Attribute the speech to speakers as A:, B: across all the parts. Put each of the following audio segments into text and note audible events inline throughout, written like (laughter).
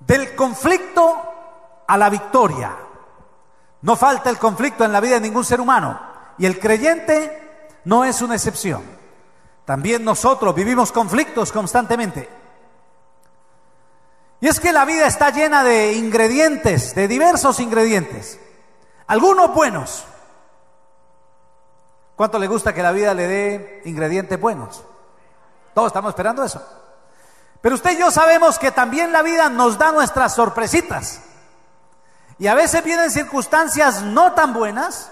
A: Del conflicto a la victoria. No falta el conflicto en la vida de ningún ser humano. Y el creyente no es una excepción. También nosotros vivimos conflictos constantemente. Y es que la vida está llena de ingredientes, de diversos ingredientes. Algunos buenos. ¿Cuánto le gusta que la vida le dé ingredientes buenos? Todos estamos esperando eso. Pero usted y yo sabemos que también la vida nos da nuestras sorpresitas. Y a veces vienen circunstancias no tan buenas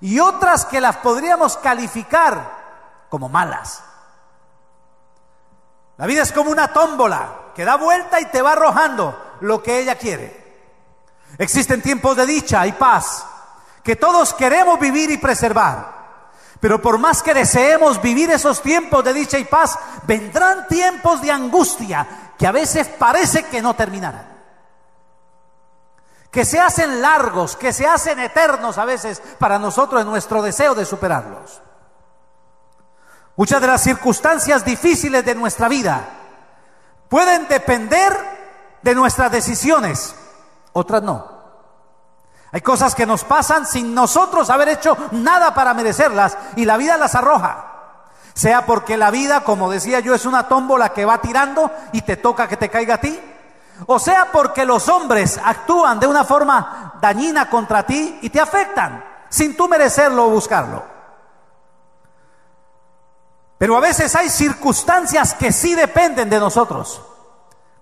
A: y otras que las podríamos calificar como malas. La vida es como una tómbola que da vuelta y te va arrojando lo que ella quiere. Existen tiempos de dicha y paz que todos queremos vivir y preservar. Pero por más que deseemos vivir esos tiempos de dicha y paz, vendrán tiempos de angustia que a veces parece que no terminarán que se hacen largos, que se hacen eternos a veces para nosotros en nuestro deseo de superarlos. Muchas de las circunstancias difíciles de nuestra vida pueden depender de nuestras decisiones, otras no. Hay cosas que nos pasan sin nosotros haber hecho nada para merecerlas y la vida las arroja. Sea porque la vida, como decía yo, es una tómbola que va tirando y te toca que te caiga a ti, o sea, porque los hombres actúan de una forma dañina contra ti y te afectan sin tú merecerlo o buscarlo. Pero a veces hay circunstancias que sí dependen de nosotros.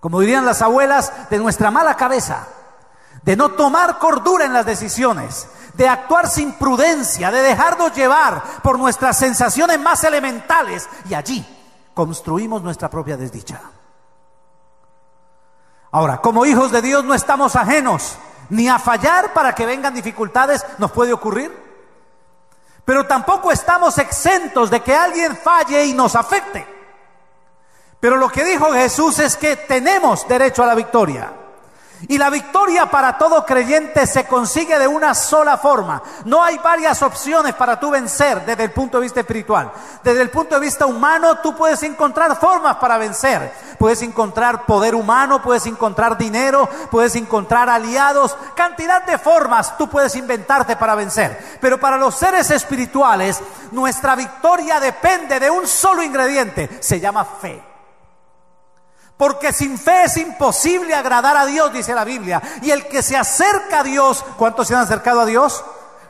A: Como dirían las abuelas, de nuestra mala cabeza, de no tomar cordura en las decisiones, de actuar sin prudencia, de dejarnos llevar por nuestras sensaciones más elementales y allí construimos nuestra propia desdicha. Ahora, como hijos de Dios no estamos ajenos ni a fallar para que vengan dificultades, nos puede ocurrir. Pero tampoco estamos exentos de que alguien falle y nos afecte. Pero lo que dijo Jesús es que tenemos derecho a la victoria. Y la victoria para todo creyente se consigue de una sola forma. No hay varias opciones para tú vencer desde el punto de vista espiritual. Desde el punto de vista humano tú puedes encontrar formas para vencer. Puedes encontrar poder humano, puedes encontrar dinero, puedes encontrar aliados. Cantidad de formas tú puedes inventarte para vencer. Pero para los seres espirituales nuestra victoria depende de un solo ingrediente. Se llama fe. Porque sin fe es imposible agradar a Dios, dice la Biblia. Y el que se acerca a Dios, ¿cuántos se han acercado a Dios?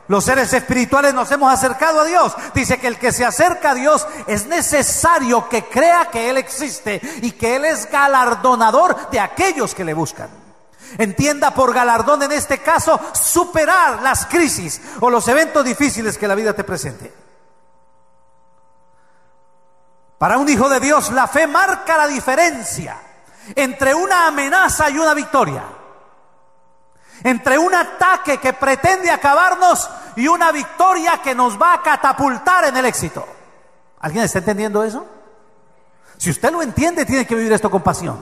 A: Los seres espirituales nos hemos acercado a Dios. Dice que el que se acerca a Dios es necesario que crea que Él existe y que Él es galardonador de aquellos que le buscan. Entienda por galardón en este caso superar las crisis o los eventos difíciles que la vida te presente. Para un hijo de Dios la fe marca la diferencia entre una amenaza y una victoria. Entre un ataque que pretende acabarnos y una victoria que nos va a catapultar en el éxito. ¿Alguien está entendiendo eso? Si usted lo entiende, tiene que vivir esto con pasión.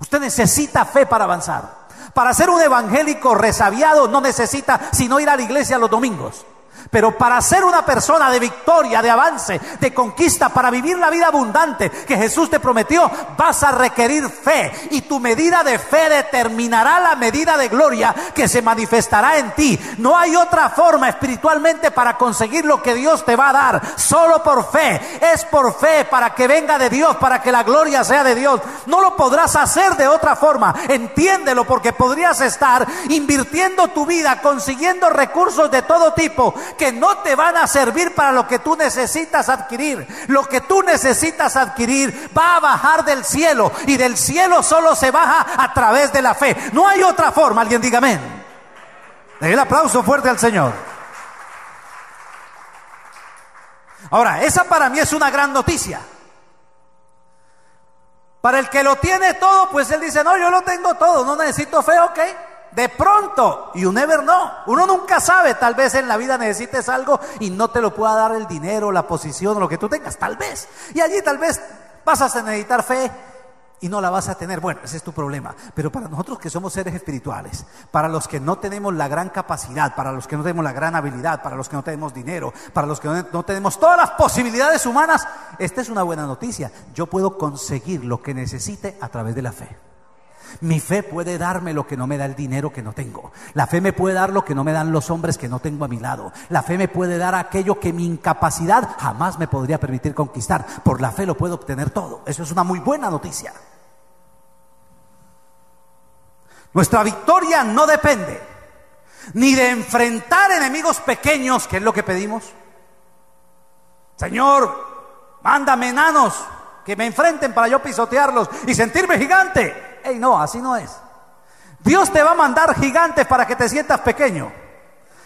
A: Usted necesita fe para avanzar. Para ser un evangélico resabiado no necesita sino ir a la iglesia los domingos. Pero para ser una persona de victoria, de avance, de conquista, para vivir la vida abundante que Jesús te prometió, vas a requerir fe. Y tu medida de fe determinará la medida de gloria que se manifestará en ti. No hay otra forma espiritualmente para conseguir lo que Dios te va a dar. Solo por fe. Es por fe para que venga de Dios, para que la gloria sea de Dios. No lo podrás hacer de otra forma. Entiéndelo porque podrías estar invirtiendo tu vida, consiguiendo recursos de todo tipo que no te van a servir para lo que tú necesitas adquirir. Lo que tú necesitas adquirir va a bajar del cielo y del cielo solo se baja a través de la fe. No hay otra forma. Alguien diga amén. El aplauso fuerte al Señor. Ahora, esa para mí es una gran noticia. Para el que lo tiene todo, pues él dice, no, yo lo tengo todo, no necesito fe, ok. De pronto, you never know. Uno nunca sabe, tal vez en la vida necesites algo y no te lo pueda dar el dinero, la posición, lo que tú tengas, tal vez. Y allí tal vez vas a necesitar fe y no la vas a tener. Bueno, ese es tu problema. Pero para nosotros que somos seres espirituales, para los que no tenemos la gran capacidad, para los que no tenemos la gran habilidad, para los que no tenemos dinero, para los que no tenemos todas las posibilidades humanas, esta es una buena noticia. Yo puedo conseguir lo que necesite a través de la fe. Mi fe puede darme lo que no me da el dinero que no tengo. La fe me puede dar lo que no me dan los hombres que no tengo a mi lado. La fe me puede dar aquello que mi incapacidad jamás me podría permitir conquistar. Por la fe lo puedo obtener todo. Eso es una muy buena noticia. Nuestra victoria no depende ni de enfrentar enemigos pequeños, que es lo que pedimos. Señor, mándame enanos que me enfrenten para yo pisotearlos y sentirme gigante. Ey, no, así no es. Dios te va a mandar gigantes para que te sientas pequeño,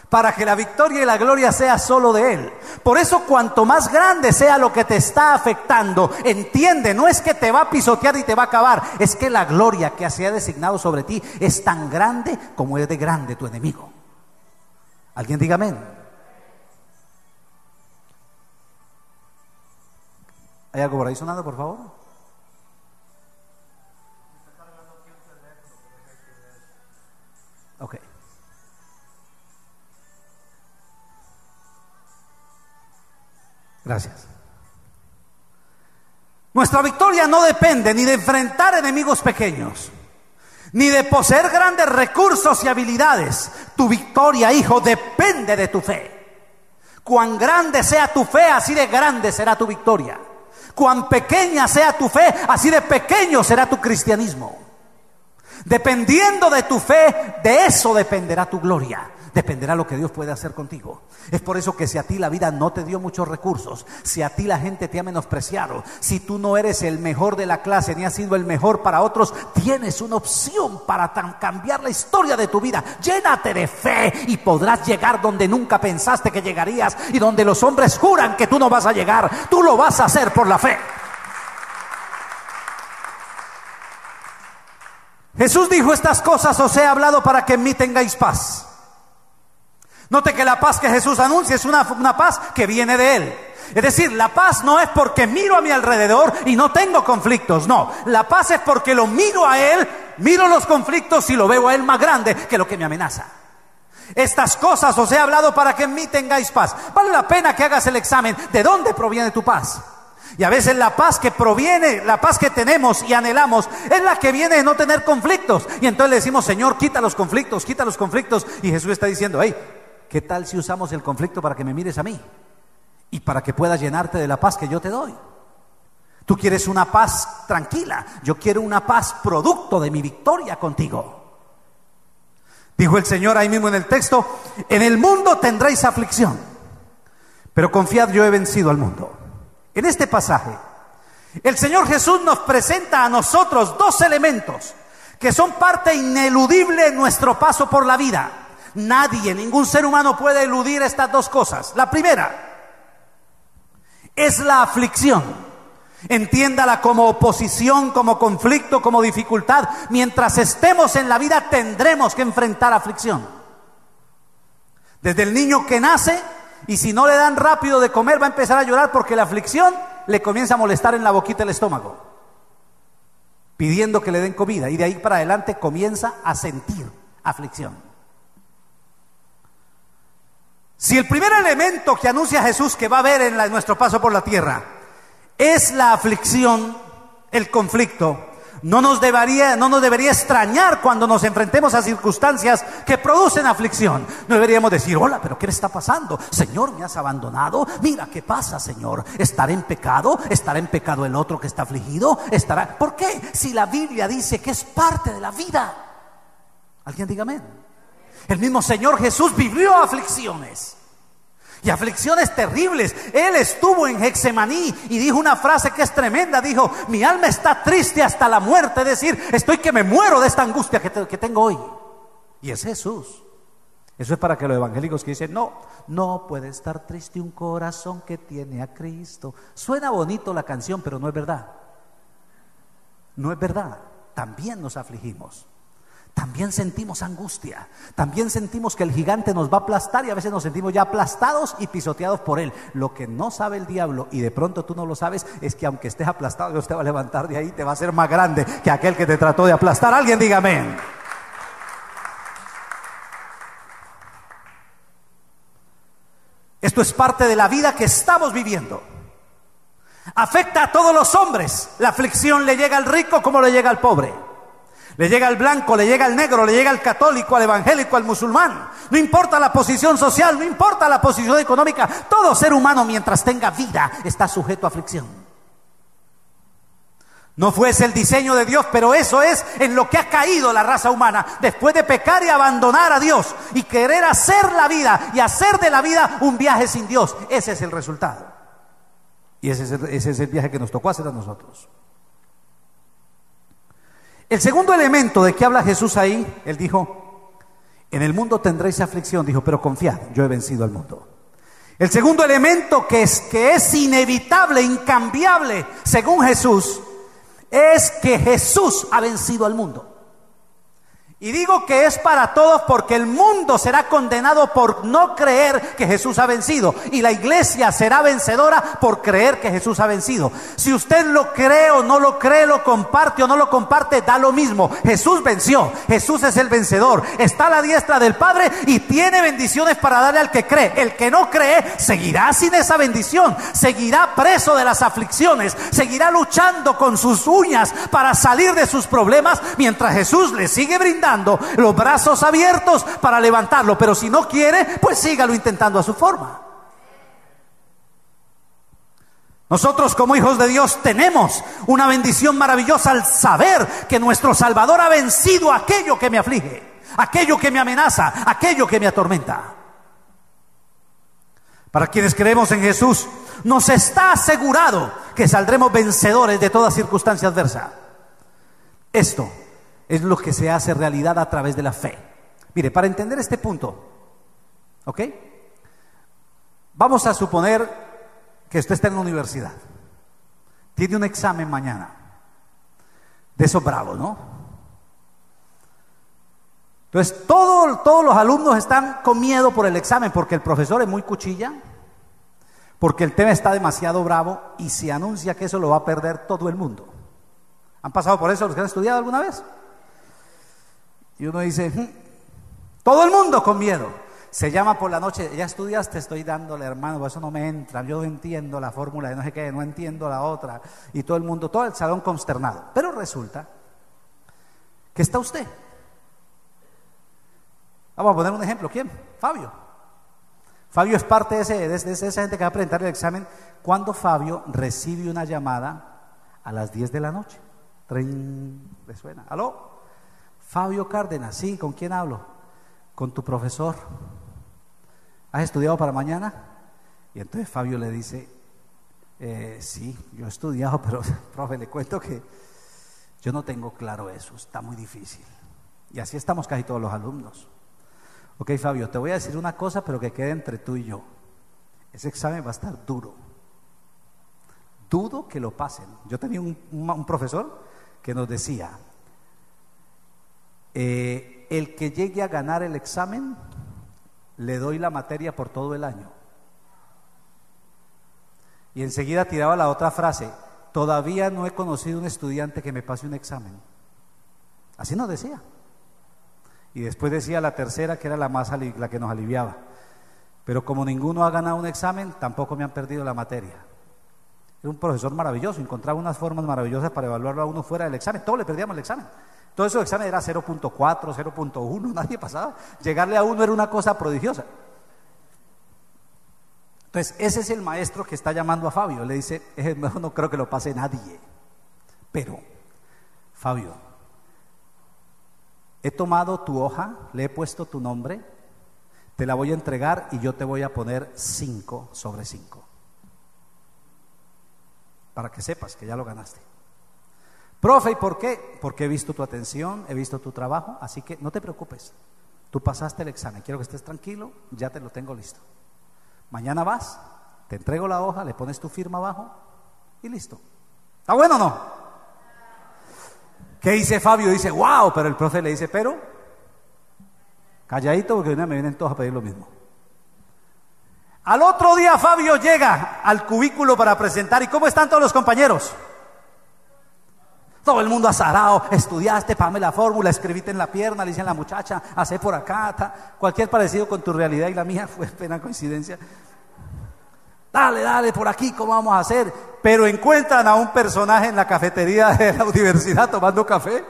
A: para que la victoria y la gloria sea solo de Él. Por eso cuanto más grande sea lo que te está afectando, entiende, no es que te va a pisotear y te va a acabar, es que la gloria que se ha designado sobre ti es tan grande como es de grande tu enemigo. ¿Alguien diga amén? ¿Hay algo por ahí sonando, por favor? Gracias. Nuestra victoria no depende ni de enfrentar enemigos pequeños, ni de poseer grandes recursos y habilidades. Tu victoria, hijo, depende de tu fe. Cuán grande sea tu fe, así de grande será tu victoria. Cuán pequeña sea tu fe, así de pequeño será tu cristianismo. Dependiendo de tu fe, de eso dependerá tu gloria dependerá lo que Dios puede hacer contigo. Es por eso que si a ti la vida no te dio muchos recursos, si a ti la gente te ha menospreciado, si tú no eres el mejor de la clase ni has sido el mejor para otros, tienes una opción para cambiar la historia de tu vida. Llénate de fe y podrás llegar donde nunca pensaste que llegarías y donde los hombres juran que tú no vas a llegar. Tú lo vas a hacer por la fe. Jesús dijo estas cosas, os he hablado para que en mí tengáis paz. Note que la paz que Jesús anuncia es una, una paz que viene de Él. Es decir, la paz no es porque miro a mi alrededor y no tengo conflictos, no. La paz es porque lo miro a Él, miro los conflictos y lo veo a Él más grande que lo que me amenaza. Estas cosas os he hablado para que en mí tengáis paz. Vale la pena que hagas el examen de dónde proviene tu paz. Y a veces la paz que proviene, la paz que tenemos y anhelamos, es la que viene de no tener conflictos. Y entonces le decimos, Señor, quita los conflictos, quita los conflictos. Y Jesús está diciendo, hey, ¿Qué tal si usamos el conflicto para que me mires a mí? Y para que puedas llenarte de la paz que yo te doy. Tú quieres una paz tranquila, yo quiero una paz producto de mi victoria contigo. Dijo el Señor ahí mismo en el texto, en el mundo tendréis aflicción, pero confiad, yo he vencido al mundo. En este pasaje, el Señor Jesús nos presenta a nosotros dos elementos que son parte ineludible en nuestro paso por la vida. Nadie, ningún ser humano puede eludir estas dos cosas. La primera es la aflicción. Entiéndala como oposición, como conflicto, como dificultad. Mientras estemos en la vida tendremos que enfrentar aflicción. Desde el niño que nace y si no le dan rápido de comer va a empezar a llorar porque la aflicción le comienza a molestar en la boquita el estómago, pidiendo que le den comida y de ahí para adelante comienza a sentir aflicción. Si el primer elemento que anuncia Jesús que va a haber en, nuestro paso por la tierra es la aflicción, el conflicto, no nos, debería, no nos debería extrañar cuando nos enfrentemos a circunstancias que producen aflicción. No deberíamos decir, hola, pero ¿qué le está pasando? Señor, ¿me has abandonado? Mira, ¿qué pasa, Señor? ¿Estará en pecado? ¿Estará en pecado el otro que está afligido? ¿Estará? ¿Por qué? Si la Biblia dice que es parte de la vida. ¿Alguien diga amén? El mismo Señor Jesús vivió aflicciones. Y aflicciones terribles. Él estuvo en Hexemaní y dijo una frase que es tremenda. Dijo, mi alma está triste hasta la muerte. Es decir, estoy que me muero de esta angustia que, que tengo hoy. Y es Jesús. Eso es para que los evangélicos que dicen, no, no puede estar triste un corazón que tiene a Cristo. Suena bonito la canción, pero no es verdad. No es verdad. También nos afligimos. También sentimos angustia, también sentimos que el gigante nos va a aplastar y a veces nos sentimos ya aplastados y pisoteados por él. Lo que no sabe el diablo y de pronto tú no lo sabes es que aunque estés aplastado, Dios te va a levantar de ahí, te va a hacer más grande que aquel que te trató de aplastar. Alguien diga amén. Esto es parte de la vida que estamos viviendo. Afecta a todos los hombres. La aflicción le llega al rico como le llega al pobre. Le llega al blanco, le llega al negro, le llega al católico, al evangélico, al musulmán. No importa la posición social, no importa la posición económica. Todo ser humano mientras tenga vida está sujeto a aflicción. No fuese el diseño de Dios, pero eso es en lo que ha caído la raza humana después de pecar y abandonar a Dios y querer hacer la vida y hacer de la vida un viaje sin Dios. Ese es el resultado. Y ese es el, ese es el viaje que nos tocó hacer a nosotros. El segundo elemento de que habla Jesús ahí, él dijo, en el mundo tendréis aflicción, dijo, pero confiad, yo he vencido al mundo. El segundo elemento que es, que es inevitable, incambiable, según Jesús, es que Jesús ha vencido al mundo. Y digo que es para todos porque el mundo será condenado por no creer que Jesús ha vencido. Y la iglesia será vencedora por creer que Jesús ha vencido. Si usted lo cree o no lo cree, lo comparte o no lo comparte, da lo mismo. Jesús venció. Jesús es el vencedor. Está a la diestra del Padre y tiene bendiciones para darle al que cree. El que no cree seguirá sin esa bendición. Seguirá preso de las aflicciones. Seguirá luchando con sus uñas para salir de sus problemas mientras Jesús le sigue brindando los brazos abiertos para levantarlo, pero si no quiere, pues sígalo intentando a su forma. Nosotros como hijos de Dios tenemos una bendición maravillosa al saber que nuestro Salvador ha vencido aquello que me aflige, aquello que me amenaza, aquello que me atormenta. Para quienes creemos en Jesús, nos está asegurado que saldremos vencedores de toda circunstancia adversa. Esto es lo que se hace realidad a través de la fe. Mire, para entender este punto, ¿ok? Vamos a suponer que usted está en la universidad, tiene un examen mañana, de esos bravos, ¿no? Entonces, todos los alumnos están con miedo por el examen porque el profesor es muy cuchilla, porque el tema está demasiado bravo y se anuncia que eso lo va a perder todo el mundo. ¿Han pasado por eso los que han estudiado alguna vez? Y uno dice, todo el mundo con miedo. Se llama por la noche, ya estudiaste, estoy dándole, hermano, eso no me entra, yo no entiendo la fórmula de no sé qué, no entiendo la otra. Y todo el mundo, todo el salón consternado. Pero resulta que está usted. Vamos a poner un ejemplo, ¿quién? Fabio. Fabio es parte de, ese, de esa gente que va a presentar el examen. Cuando Fabio recibe una llamada a las 10 de la noche. ¿Le suena? ¿Aló? Fabio Cárdenas, sí, ¿con quién hablo? Con tu profesor. ¿Has estudiado para mañana? Y entonces Fabio le dice, eh, sí, yo he estudiado, (laughs) pero profe, le cuento que yo no tengo claro eso, está muy difícil. Y así estamos casi todos los alumnos. Ok, Fabio, te voy a decir una cosa, pero que quede entre tú y yo. Ese examen va a estar duro. Dudo que lo pasen. Yo tenía un, un profesor que nos decía, eh, el que llegue a ganar el examen, le doy la materia por todo el año. Y enseguida tiraba la otra frase, todavía no he conocido un estudiante que me pase un examen. Así nos decía. Y después decía la tercera, que era la más la que nos aliviaba. Pero como ninguno ha ganado un examen, tampoco me han perdido la materia. Era un profesor maravilloso, encontraba unas formas maravillosas para evaluarlo a uno fuera del examen. Todos le perdíamos el examen. Todo eso examen era 0.4, 0.1, (laughs) nadie pasaba. Llegarle a uno era una cosa prodigiosa. Entonces, ese es el maestro que está llamando a Fabio. Le dice, no creo que lo pase nadie. Pero, Fabio, he tomado tu hoja, le he puesto tu nombre, te la voy a entregar y yo te voy a poner 5 sobre 5. Para que sepas que ya lo ganaste. Profe, ¿y por qué? Porque he visto tu atención, he visto tu trabajo, así que no te preocupes. Tú pasaste el examen, quiero que estés tranquilo, ya te lo tengo listo. Mañana vas, te entrego la hoja, le pones tu firma abajo y listo. ¿Está bueno o no? ¿Qué dice Fabio? Dice, wow, pero el profe le dice, pero calladito porque me vienen todos a pedir lo mismo. Al otro día Fabio llega al cubículo para presentar. ¿Y cómo están todos los compañeros? Todo el mundo azarado, estudiaste, pame la fórmula, escribiste en la pierna, le dicen a la muchacha, hace por acá, cualquier parecido con tu realidad y la mía (laughs) fue pena coincidencia. Dale, dale, por aquí, ¿cómo vamos a hacer? Pero encuentran a un personaje en la cafetería de la universidad tomando café.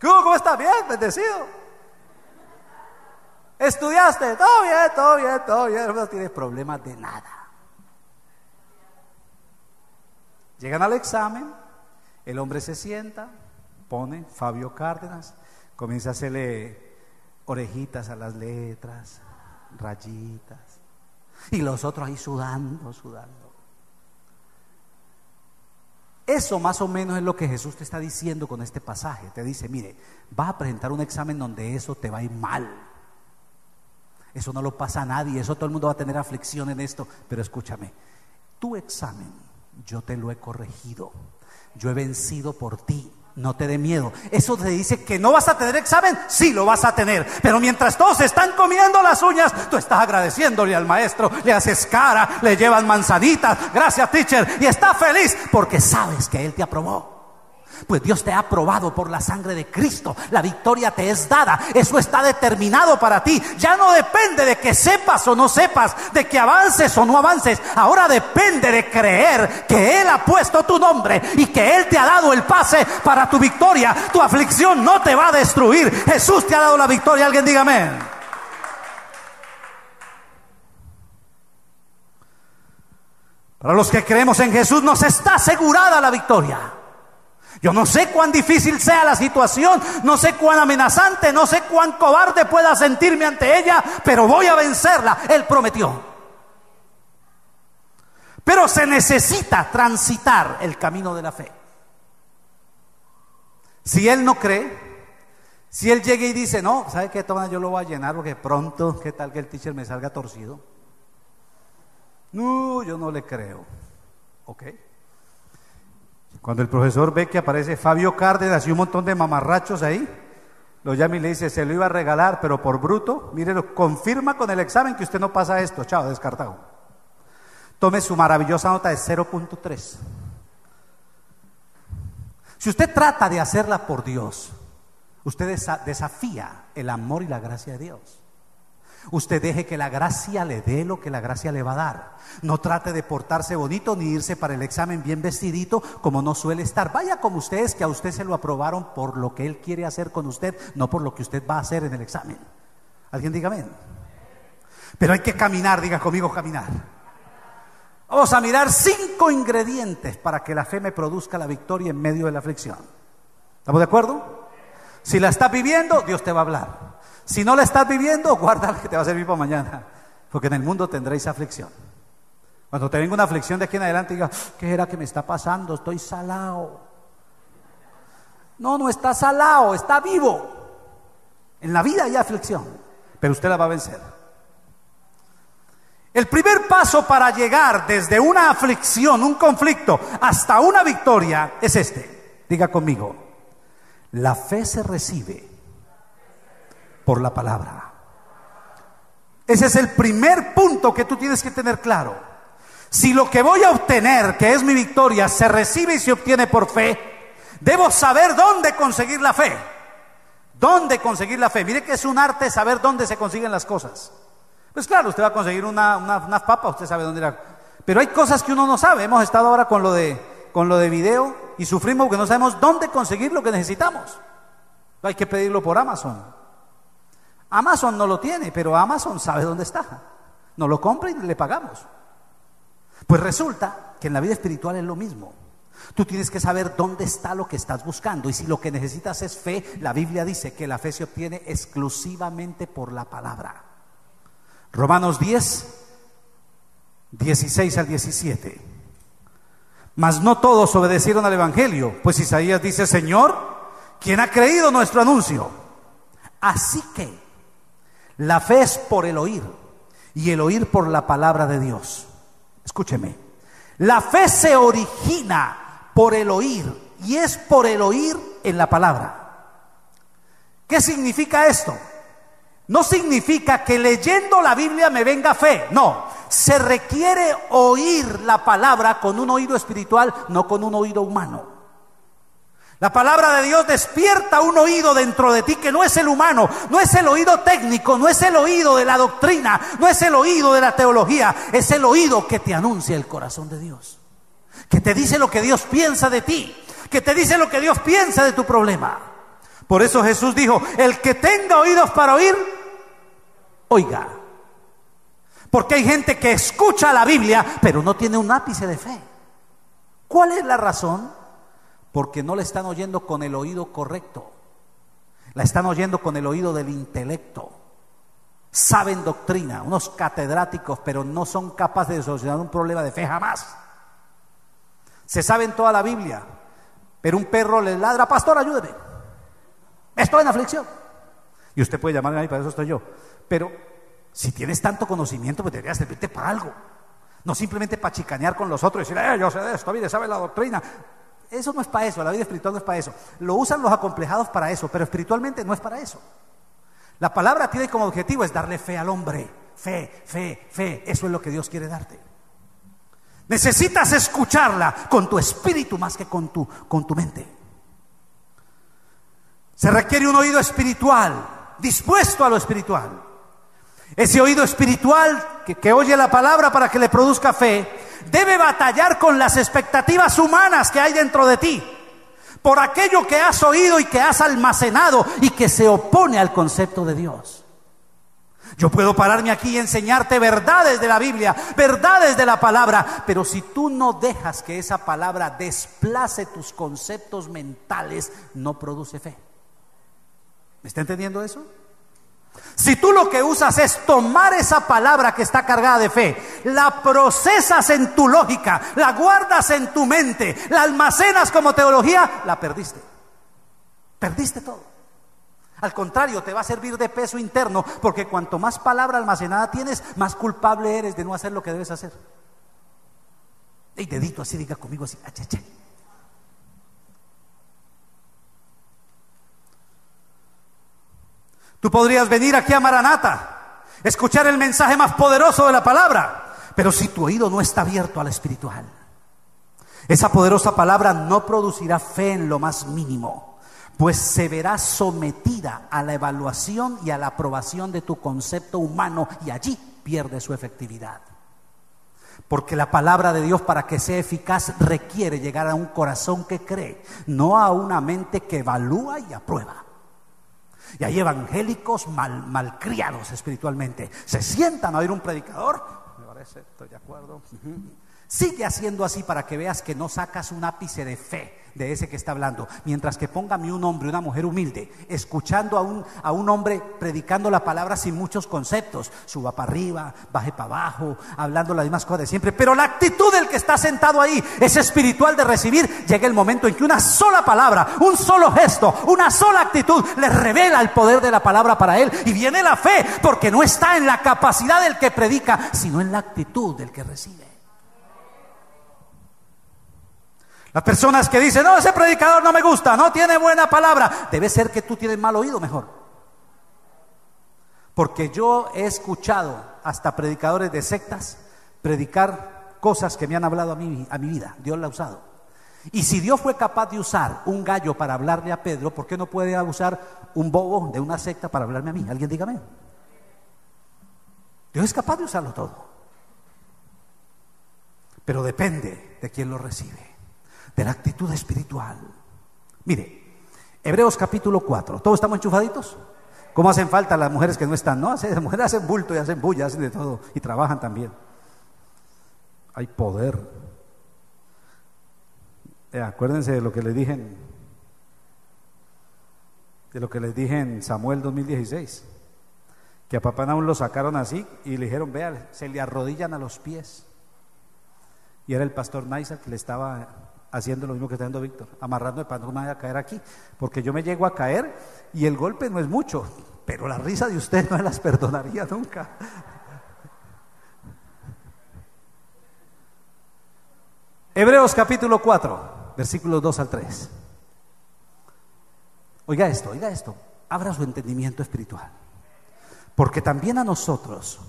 A: ¿Cómo estás? Bien, bendecido. ¿Estudiaste? Todo bien, todo bien, todo bien. No tienes problemas de nada. Llegan al examen, el hombre se sienta, pone Fabio Cárdenas, comienza a hacerle orejitas a las letras, rayitas, y los otros ahí sudando, sudando. Eso más o menos es lo que Jesús te está diciendo con este pasaje. Te dice, mire, vas a presentar un examen donde eso te va a ir mal. Eso no lo pasa a nadie, eso todo el mundo va a tener aflicción en esto. Pero escúchame, tu examen yo te lo he corregido. Yo he vencido por ti. No te dé miedo. Eso te dice que no vas a tener examen. Sí, lo vas a tener. Pero mientras todos están comiendo las uñas, tú estás agradeciéndole al maestro. Le haces cara, le llevas manzanitas. Gracias, teacher. Y está feliz porque sabes que él te aprobó. Pues Dios te ha aprobado por la sangre de Cristo. La victoria te es dada. Eso está determinado para ti. Ya no depende de que sepas o no sepas, de que avances o no avances. Ahora depende de creer que Él ha puesto tu nombre y que Él te ha dado el pase para tu victoria. Tu aflicción no te va a destruir. Jesús te ha dado la victoria. Alguien dígame. Para los que creemos en Jesús nos está asegurada la victoria. Yo no sé cuán difícil sea la situación, no sé cuán amenazante, no sé cuán cobarde pueda sentirme ante ella, pero voy a vencerla. Él prometió. Pero se necesita transitar el camino de la fe. Si él no cree, si él llega y dice, no, ¿sabe qué? Toma, yo lo voy a llenar porque pronto, ¿qué tal que el teacher me salga torcido? No, yo no le creo. ¿Ok? Cuando el profesor ve que aparece Fabio Cárdenas y un montón de mamarrachos ahí, lo llama y le dice, se lo iba a regalar, pero por bruto, mírelo, confirma con el examen que usted no pasa esto, chao, descartado. Tome su maravillosa nota de 0.3. Si usted trata de hacerla por Dios, usted desafía el amor y la gracia de Dios. Usted deje que la gracia le dé lo que la gracia le va a dar. No trate de portarse bonito ni irse para el examen bien vestidito como no suele estar. Vaya como ustedes que a usted se lo aprobaron por lo que él quiere hacer con usted, no por lo que usted va a hacer en el examen. ¿Alguien diga amén? Pero hay que caminar, diga conmigo caminar. Vamos a mirar cinco ingredientes para que la fe me produzca la victoria en medio de la aflicción. ¿Estamos de acuerdo? Si la estás viviendo, Dios te va a hablar. Si no la estás viviendo, guarda que te va a servir para mañana. Porque en el mundo tendréis aflicción. Cuando te venga una aflicción de aquí en adelante, diga, ¿qué era que me está pasando? Estoy salado. No, no está salado, está vivo. En la vida hay aflicción, pero usted la va a vencer. El primer paso para llegar desde una aflicción, un conflicto, hasta una victoria es este. Diga conmigo, la fe se recibe por la palabra. Ese es el primer punto que tú tienes que tener claro. Si lo que voy a obtener, que es mi victoria, se recibe y se obtiene por fe, debo saber dónde conseguir la fe. ¿Dónde conseguir la fe? Mire que es un arte saber dónde se consiguen las cosas. Pues claro, usted va a conseguir una, unas papas, usted sabe dónde ir. Pero hay cosas que uno no sabe. Hemos estado ahora con lo de, con lo de video y sufrimos porque no sabemos dónde conseguir lo que necesitamos. Hay que pedirlo por Amazon. Amazon no lo tiene, pero Amazon sabe dónde está. No lo compra y le pagamos. Pues resulta que en la vida espiritual es lo mismo. Tú tienes que saber dónde está lo que estás buscando. Y si lo que necesitas es fe, la Biblia dice que la fe se obtiene exclusivamente por la palabra. Romanos 10, 16 al 17. Mas no todos obedecieron al Evangelio, pues Isaías dice, Señor, ¿quién ha creído nuestro anuncio? Así que la fe es por el oír y el oír por la palabra de Dios. Escúcheme. La fe se origina por el oír y es por el oír en la palabra. ¿Qué significa esto? No significa que leyendo la Biblia me venga fe, no. Se requiere oír la palabra con un oído espiritual, no con un oído humano. La palabra de Dios despierta un oído dentro de ti que no es el humano, no es el oído técnico, no es el oído de la doctrina, no es el oído de la teología, es el oído que te anuncia el corazón de Dios, que te dice lo que Dios piensa de ti, que te dice lo que Dios piensa de tu problema. Por eso Jesús dijo, el que tenga oídos para oír, oiga. Porque hay gente que escucha la Biblia, pero no tiene un ápice de fe. ¿Cuál es la razón? Porque no le están oyendo con el oído correcto. La están oyendo con el oído del intelecto. Saben doctrina, unos catedráticos, pero no son capaces de solucionar un problema de fe jamás. Se saben toda la Biblia, pero un perro le ladra, pastor, ayúdeme. Estoy en aflicción. Y usted puede llamarme a mí, para eso estoy yo. Pero si tienes tanto conocimiento, pues deberías servirte para algo. No simplemente para chicanear con los otros y decir, eh, yo sé de esto, mire, sabe la doctrina. Eso no es para eso, la vida espiritual no es para eso. Lo usan los acomplejados para eso, pero espiritualmente no es para eso. La palabra tiene como objetivo es darle fe al hombre. Fe, fe, fe. Eso es lo que Dios quiere darte. Necesitas escucharla con tu espíritu más que con tu, con tu mente. Se requiere un oído espiritual, dispuesto a lo espiritual. Ese oído espiritual que, que, oye la palabra para que le produzca fe, debe batallar con las expectativas humanas que hay dentro de ti, por aquello que has oído y que has almacenado y que se opone al concepto de Dios. Yo puedo pararme aquí y enseñarte verdades de la Biblia, verdades de la palabra, pero si tú no dejas que esa palabra desplace tus conceptos mentales, no produce fe. ¿Me está entendiendo eso? Si tú lo que usas es tomar esa palabra que está cargada de fe, la procesas en tu lógica, la guardas en tu mente, la almacenas como teología, la perdiste. Perdiste todo. Al contrario, te va a servir de peso interno, porque cuanto más palabra almacenada tienes, más culpable eres de no hacer lo que debes hacer. Y dedito así, diga conmigo así, achacha. Tú podrías venir aquí a Maranata, escuchar el mensaje más poderoso de la palabra, pero si tu oído no está abierto al espiritual, esa poderosa palabra no producirá fe en lo más mínimo, pues se verá sometida a la evaluación y a la aprobación de tu concepto humano y allí pierde su efectividad. Porque la palabra de Dios para que sea eficaz requiere llegar a un corazón que cree, no a una mente que evalúa y aprueba. Y hay evangélicos mal, malcriados espiritualmente. Se sientan a oír un predicador. Me parece, estoy de acuerdo. Sigue haciendo así para que veas que no sacas un ápice de fe de ese que está hablando. Mientras que póngame un hombre, una mujer humilde, escuchando a un, a un hombre predicando la palabra sin muchos conceptos. Suba para arriba, baje para abajo, hablando las mismas cosas de siempre. Pero la actitud del que está sentado ahí es espiritual de recibir. Llega el momento en que una sola palabra, un solo gesto, una sola actitud le revela el poder de la palabra para él. Y viene la fe, porque no está en la capacidad del que predica, sino en la actitud del que recibe. Las personas que dicen, no, ese predicador no me gusta, no tiene buena palabra, debe ser que tú tienes mal oído mejor. Porque yo he escuchado hasta predicadores de sectas predicar cosas que me han hablado a mí, a mi vida. Dios la ha usado. Y si Dios fue capaz de usar un gallo para hablarle a Pedro, ¿por qué no puede usar un bobo de una secta para hablarme a mí? ¿Alguien dígame? Dios es capaz de usarlo todo. Pero depende de quién lo recibe de la actitud espiritual. Mire, Hebreos capítulo 4, ¿todos estamos enchufaditos? ¿Cómo hacen falta las mujeres que no están? No, las mujeres hacen bulto y hacen bulla, hacen de todo y trabajan también. Hay poder. Eh, acuérdense de lo que les dije en, de lo que les dije en Samuel 2016, que a papá lo sacaron así y le dijeron, vea, se le arrodillan a los pies. Y era el pastor Naisa que le estaba haciendo lo mismo que está haciendo Víctor, amarrando para no me vaya a caer aquí, porque yo me llego a caer y el golpe no es mucho, pero la risa de usted (laughs) no las perdonaría nunca. Hebreos capítulo 4, versículos 2 al 3. Oiga esto, oiga esto, abra su entendimiento espiritual, porque también a nosotros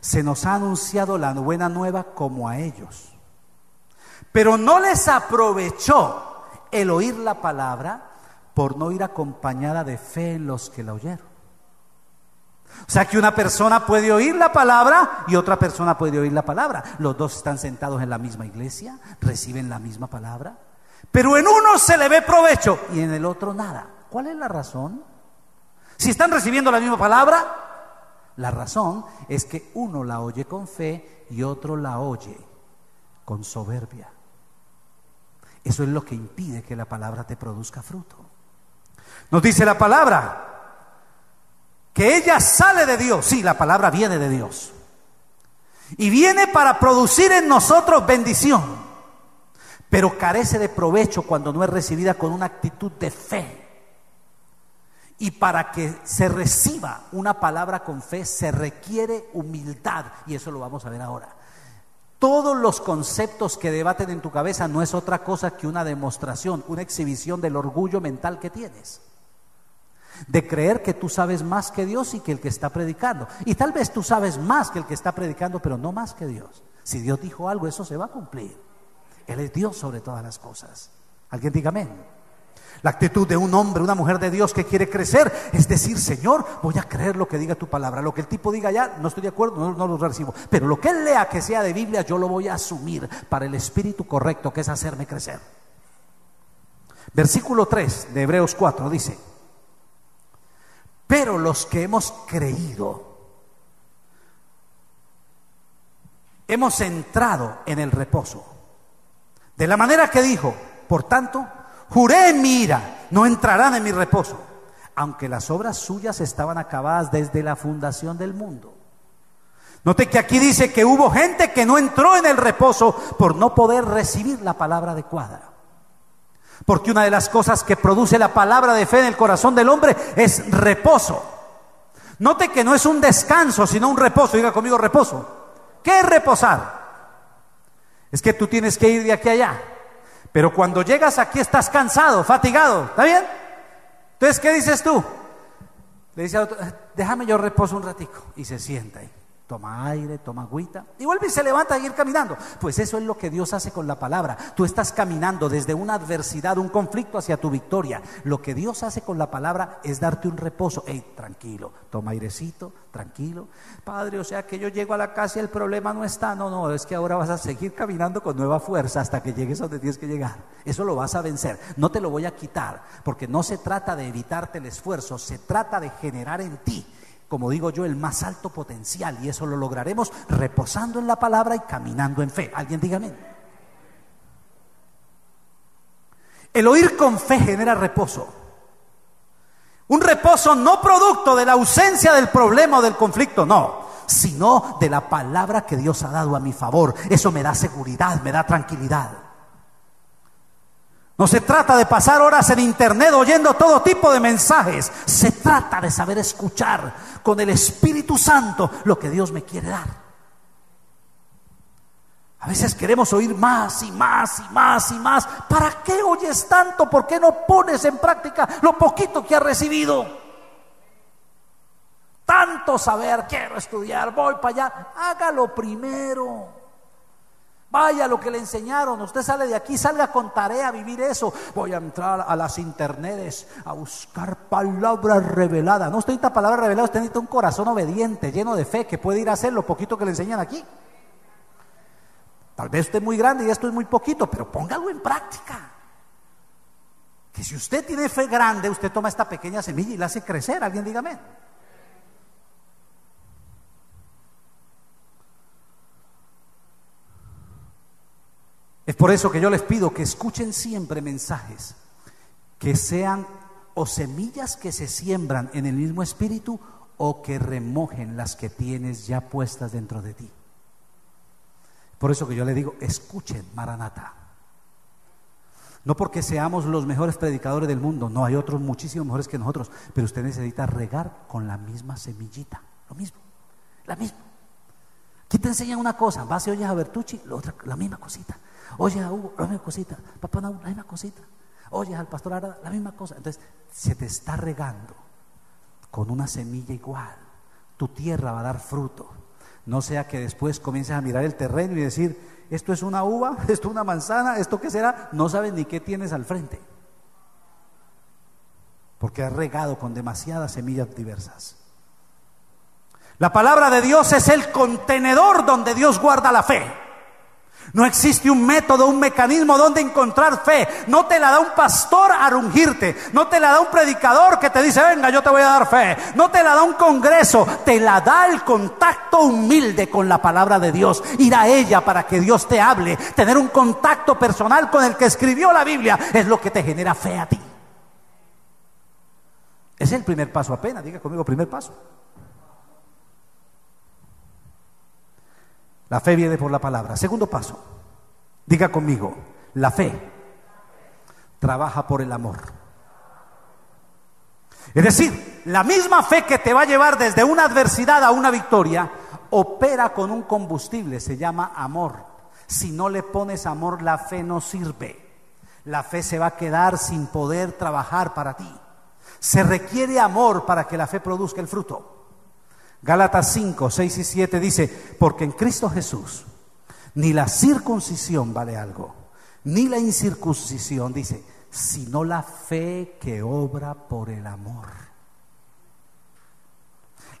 A: se nos ha anunciado la buena nueva como a ellos. Pero no les aprovechó el oír la palabra por no ir acompañada de fe en los que la oyeron. O sea que una persona puede oír la palabra y otra persona puede oír la palabra. Los dos están sentados en la misma iglesia, reciben la misma palabra, pero en uno se le ve provecho y en el otro nada. ¿Cuál es la razón? Si están recibiendo la misma palabra, la razón es que uno la oye con fe y otro la oye con soberbia. Eso es lo que impide que la palabra te produzca fruto. Nos dice la palabra que ella sale de Dios. Sí, la palabra viene de Dios. Y viene para producir en nosotros bendición, pero carece de provecho cuando no es recibida con una actitud de fe. Y para que se reciba una palabra con fe se requiere humildad, y eso lo vamos a ver ahora. Todos los conceptos que debaten en tu cabeza no es otra cosa que una demostración, una exhibición del orgullo mental que tienes. De creer que tú sabes más que Dios y que el que está predicando. Y tal vez tú sabes más que el que está predicando, pero no más que Dios. Si Dios dijo algo, eso se va a cumplir. Él es Dios sobre todas las cosas. Alguien diga amén. La actitud de un hombre, una mujer de Dios que quiere crecer es decir, Señor, voy a creer lo que diga tu palabra. Lo que el tipo diga ya, no estoy de acuerdo, no, lo recibo. Pero lo que él lea que sea de Biblia, yo lo voy a asumir para el espíritu correcto, que es hacerme crecer. Versículo 3 de Hebreos 4 dice, pero los que hemos creído, hemos entrado en el reposo. De la manera que dijo, por tanto, Juré en mi ira, no entrarán en mi reposo, aunque las obras suyas estaban acabadas desde la fundación del mundo. Note que aquí dice que hubo gente que no entró en el reposo por no poder recibir la palabra adecuada. Porque una de las cosas que produce la palabra de fe en el corazón del hombre es reposo. Note que no es un descanso, sino un reposo. Diga conmigo reposo. ¿Qué es reposar? Es que tú tienes que ir de aquí a allá. Pero cuando llegas aquí estás cansado, fatigado, ¿está bien? Entonces, ¿qué dices tú? Le dice al otro, déjame yo reposo un ratico. Y se sienta ahí toma aire, toma agüita y vuelve y se levanta a ir caminando. Pues eso es lo que Dios hace con la palabra. Tú estás caminando desde una adversidad, un conflicto hacia tu victoria. Lo que Dios hace con la palabra es darte un reposo. Hey, tranquilo, toma airecito, tranquilo. Padre, o sea que yo llego a la casa y el problema no está. No, no, es que ahora vas a seguir caminando con nueva fuerza hasta que llegues a donde tienes que llegar. Eso lo vas a vencer. No te lo voy a quitar, porque no se trata de evitarte el esfuerzo, se trata de generar en ti como digo yo, el más alto potencial y eso lo lograremos reposando en la palabra y caminando en fe. ¿Alguien dígame? El oír con fe genera reposo. Un reposo no producto de la ausencia del problema o del conflicto, no, sino de la palabra que Dios ha dado a mi favor. Eso me da seguridad, me da tranquilidad. No se trata de pasar horas en internet oyendo todo tipo de mensajes. Se trata de saber escuchar con el Espíritu Santo lo que Dios me quiere dar. A veces queremos oír más y más y más y más. ¿Para qué oyes tanto? ¿Por qué no pones en práctica lo poquito que has recibido? Tanto saber, quiero estudiar, voy para allá. Hágalo primero. Vaya lo que le enseñaron. Usted sale de aquí, salga con tarea a vivir eso. Voy a entrar a las internetes a buscar palabras reveladas. No usted necesita palabras reveladas, usted necesita un corazón obediente, lleno de fe, que puede ir a hacer lo poquito que le enseñan aquí. Tal vez usted es muy grande y esto es muy poquito, pero póngalo en práctica. Que si usted tiene fe grande, usted toma esta pequeña semilla y la hace crecer. Alguien dígame. Es por eso que yo les pido que escuchen siempre mensajes que sean o semillas que se siembran en el mismo espíritu o que remojen las que tienes ya puestas dentro de ti. Por eso que yo le digo, escuchen Maranata. No porque seamos los mejores predicadores del mundo, no, hay otros muchísimos mejores que nosotros, pero usted necesita regar con la misma semillita, lo mismo, la misma. Aquí te enseñan una cosa, vas y oyes a Bertucci, la otra, la misma cosita. Oye a Hugo, la misma cosita. Papá la misma cosita. Oye al pastor Arada, la misma cosa. Entonces, se te está regando con una semilla igual. Tu tierra va a dar fruto. No sea que después comiences a mirar el terreno y decir, esto es una uva, (laughs) esto es una manzana, esto qué será. No sabes ni qué tienes al frente. Porque has regado con demasiadas semillas diversas. La palabra de Dios es el contenedor donde Dios guarda la fe. No existe un método, un mecanismo donde encontrar fe. No te la da un pastor a rungirte. No te la da un predicador que te dice, venga, yo te voy a dar fe. No te la da un congreso. Te la da el contacto humilde con la palabra de Dios. Ir a ella para que Dios te hable. Tener un contacto personal con el que escribió la Biblia es lo que te genera fe a ti. Es el primer paso apenas. Diga conmigo, primer paso. La fe viene por la palabra. Segundo paso, diga conmigo, la fe trabaja por el amor. Es decir, la misma fe que te va a llevar desde una adversidad a una victoria, opera con un combustible, se llama amor. Si no le pones amor, la fe no sirve. La fe se va a quedar sin poder trabajar para ti. Se requiere amor para que la fe produzca el fruto. Gálatas 5, 6 y 7 dice, porque en Cristo Jesús ni la circuncisión vale algo, ni la incircuncisión, dice, sino la fe que obra por el amor.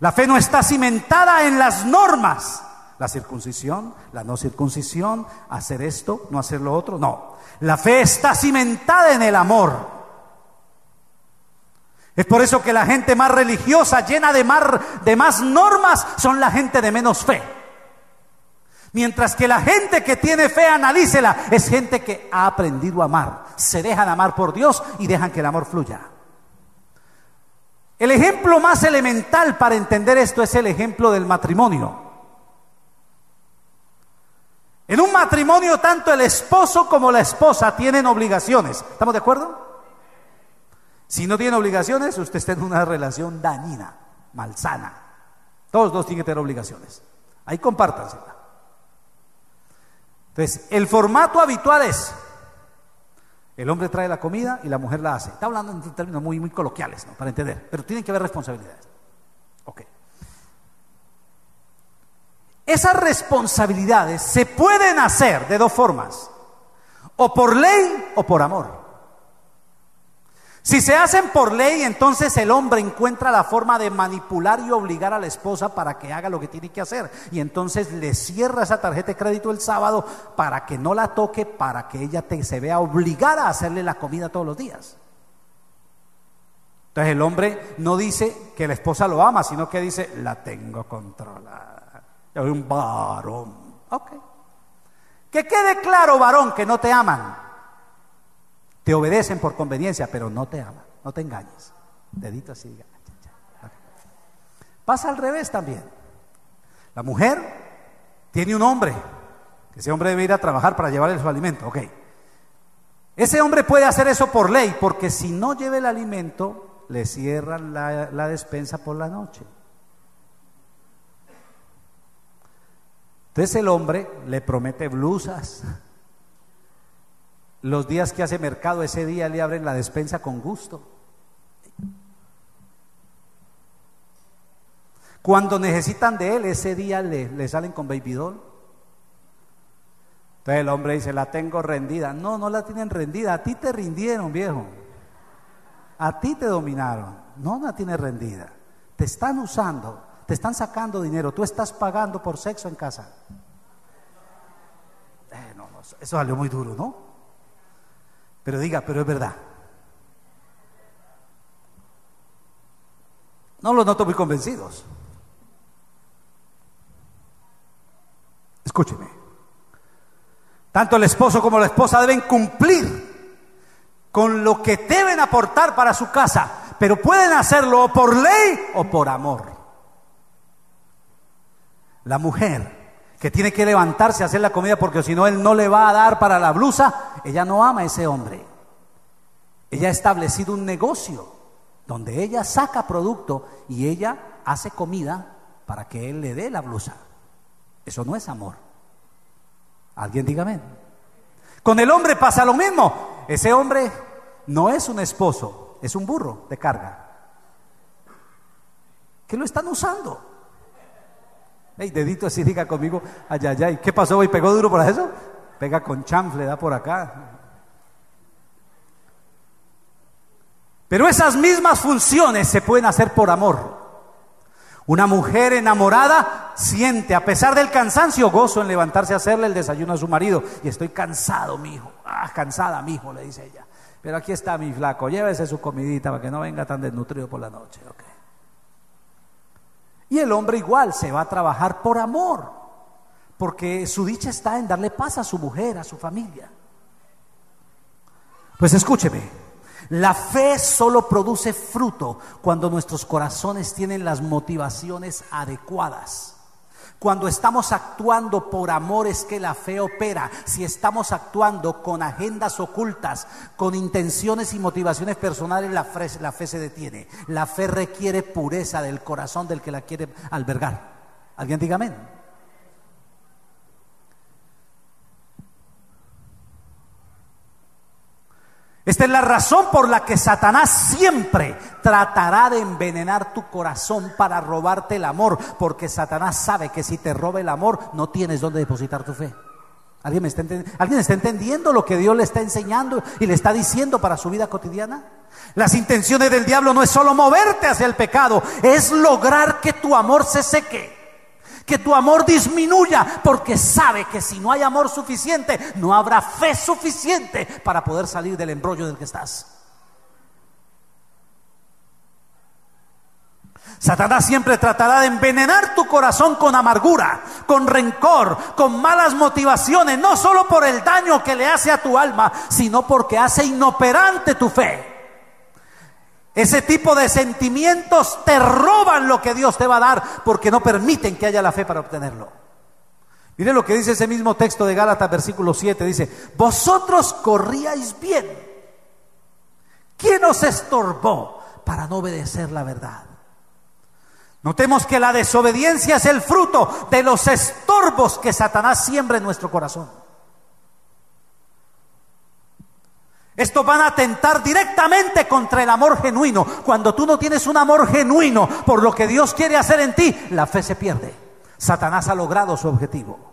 A: La fe no está cimentada en las normas. La circuncisión, la no circuncisión, hacer esto, no hacer lo otro, no. La fe está cimentada en el amor. Es por eso que la gente más religiosa, llena de, más normas, son la gente de menos fe. Mientras que la gente que tiene fe, analícela, es gente que ha aprendido a amar. Se dejan amar por Dios y dejan que el amor fluya. El ejemplo más elemental para entender esto es el ejemplo del matrimonio. En un matrimonio tanto el esposo como la esposa tienen obligaciones. ¿Estamos de acuerdo? Si no tiene obligaciones, usted está en una relación dañina, malsana. Todos dos tienen que tener obligaciones. Ahí compártansela. Entonces, el formato habitual es, el hombre trae la comida y la mujer la hace. Está hablando en términos muy, muy coloquiales, ¿no? Para entender, pero tienen que haber responsabilidades. Ok. Esas responsabilidades se pueden hacer de dos formas, o por ley o por amor. Si se hacen por ley, entonces el hombre encuentra la forma de manipular y obligar a la esposa para que haga lo que tiene que hacer. Y entonces le cierra esa tarjeta de crédito el sábado para que no la toque, para que ella se vea obligada a hacerle la comida todos los días. Entonces el hombre no dice que la esposa lo ama, sino que dice, la tengo controlada. Yo soy un varón. Ok. Que quede claro, varón, que no te aman. Te obedecen por conveniencia, pero no te aman. No te engañes. Dedito así. Pasa al revés también. La mujer tiene un hombre. Ese hombre debe ir a trabajar para llevarle su alimento. Ok. Ese hombre puede hacer eso por ley, porque si no lleva el alimento, le cierran la, la despensa por la noche. Entonces el hombre le promete blusas, los días que hace mercado, ese día le abren la despensa con gusto. Cuando necesitan de él, ese día le, salen con baby doll. Entonces el hombre dice, la tengo rendida. No, no la tienen rendida. A ti te rindieron, viejo. A ti te dominaron. No la tienes rendida. Te están usando. Te están sacando dinero. Tú estás pagando por sexo en casa. Eh, no, eso salió muy duro, ¿no? Pero diga, pero es verdad. No los noto muy convencidos. Escúcheme. Tanto el esposo como la esposa deben cumplir con lo que deben aportar para su casa, pero pueden hacerlo por ley o por amor. La mujer que tiene que levantarse a hacer la comida porque si no él no le va a dar para la blusa, ella no ama a ese hombre. Ella ha establecido un negocio donde ella saca producto y ella hace comida para que él le dé la blusa. Eso no es amor. Alguien dígame. Con el hombre pasa lo mismo. Ese hombre no es un esposo, es un burro de carga. Que lo están usando. Hey, dedito así, diga conmigo, ay, ay, ay. ¿Qué pasó hoy? ¿Pegó duro por eso? Pega con chanfle, da por acá. Pero esas mismas funciones se pueden hacer por amor. Una mujer enamorada siente, a pesar del cansancio, gozo en levantarse a hacerle el desayuno a su marido. Y estoy cansado, mi hijo. Ah, cansada, mi hijo, le dice ella. Pero aquí está mi flaco, llévese su comidita para que no venga tan desnutrido por la noche. Y el hombre igual se va a trabajar por amor, porque su dicha está en darle paz a su mujer, a su familia. Pues escúcheme, la fe solo produce fruto cuando nuestros corazones tienen las motivaciones adecuadas. Cuando estamos actuando por amor es que la fe opera. Si estamos actuando con agendas ocultas, con intenciones y motivaciones personales, la fe, se detiene. La fe requiere pureza del corazón del que la quiere albergar. ¿Alguien diga amén? Esta es la razón por la que Satanás siempre tratará de envenenar tu corazón para robarte el amor, porque Satanás sabe que si te roba el amor no tienes dónde depositar tu fe. ¿Alguien, está ¿Alguien está entendiendo lo que Dios le está enseñando y le está diciendo para su vida cotidiana? Las intenciones del diablo no es solo moverte hacia el pecado, es lograr que tu amor se seque que tu amor disminuya, porque sabe que si no hay amor suficiente, no habrá fe suficiente para poder salir del embrollo del que estás. Satanás siempre tratará de envenenar tu corazón con amargura, con rencor, con malas motivaciones, no solo por el daño que le hace a tu alma, sino porque hace inoperante tu fe. Ese tipo de sentimientos te roban lo que Dios te va a dar porque no permiten que haya la fe para obtenerlo. Mire lo que dice ese mismo texto de Gálatas, versículo 7. Dice, vosotros corríais bien. ¿Quién os estorbó para no obedecer la verdad? Notemos que la desobediencia es el fruto de los estorbos que Satanás siembra en nuestro corazón. Estos van a atentar directamente contra el amor genuino. Cuando tú no tienes un amor genuino por lo que Dios quiere hacer en ti, la fe se pierde. Satanás ha logrado su objetivo.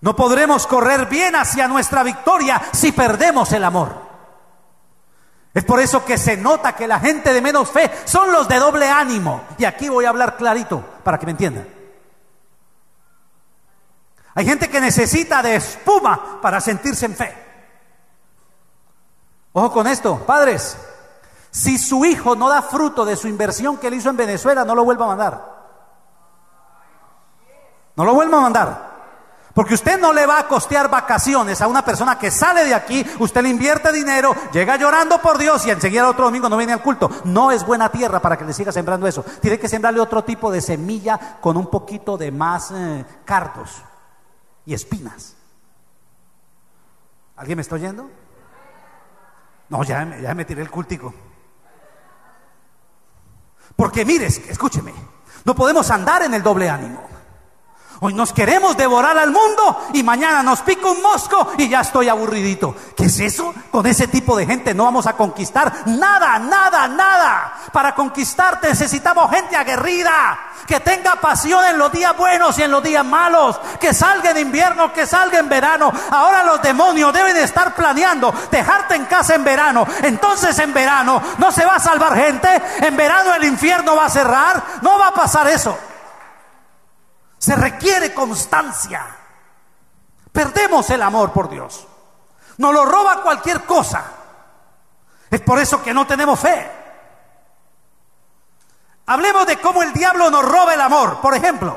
A: No podremos correr bien hacia nuestra victoria si perdemos el amor. Es por eso que se nota que la gente de menos fe son los de doble ánimo. Y aquí voy a hablar clarito para que me entiendan. Hay gente que necesita de espuma para sentirse en fe. Ojo con esto, padres. Si su hijo no da fruto de su inversión que él hizo en Venezuela, no lo vuelva a mandar. No lo vuelva a mandar. Porque usted no le va a costear vacaciones a una persona que sale de aquí, usted le invierte dinero, llega llorando por Dios y enseguida el otro domingo no viene al culto. No es buena tierra para que le siga sembrando eso. Tiene que sembrarle otro tipo de semilla con un poquito de más eh, cardos y espinas. ¿Alguien me está oyendo? No, ya, ya me tiré el cultico. Porque mires, escúcheme, no podemos andar en el doble ánimo. Hoy nos queremos devorar al mundo y mañana nos pica un mosco y ya estoy aburridito. ¿Qué es eso? Con ese tipo de gente no vamos a conquistar nada, nada, nada. Para conquistar necesitamos gente aguerrida, que tenga pasión en los días buenos y en los días malos, que salga en invierno, que salga en verano. Ahora los demonios deben estar planeando dejarte en casa en verano. Entonces en verano no se va a salvar gente, en verano el infierno va a cerrar, no va a pasar eso. Se requiere constancia. Perdemos el amor por Dios. Nos lo roba cualquier cosa. Es por eso que no tenemos fe. Hablemos de cómo el diablo nos roba el amor. Por ejemplo,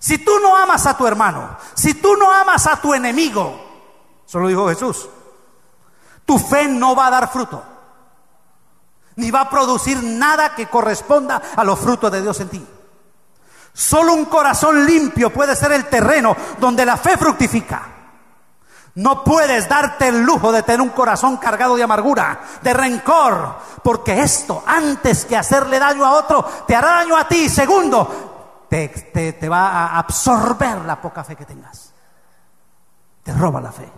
A: si tú no amas a tu hermano, si tú no amas a tu enemigo, eso lo dijo Jesús, tu fe no va a dar fruto, ni va a producir nada que corresponda a los frutos de Dios en ti. Solo un corazón limpio puede ser el terreno donde la fe fructifica. No puedes darte el lujo de tener un corazón cargado de amargura, de rencor, porque esto, antes que hacerle daño a otro, te hará daño a ti. Segundo, te, te va a absorber la poca fe que tengas. Te roba la fe.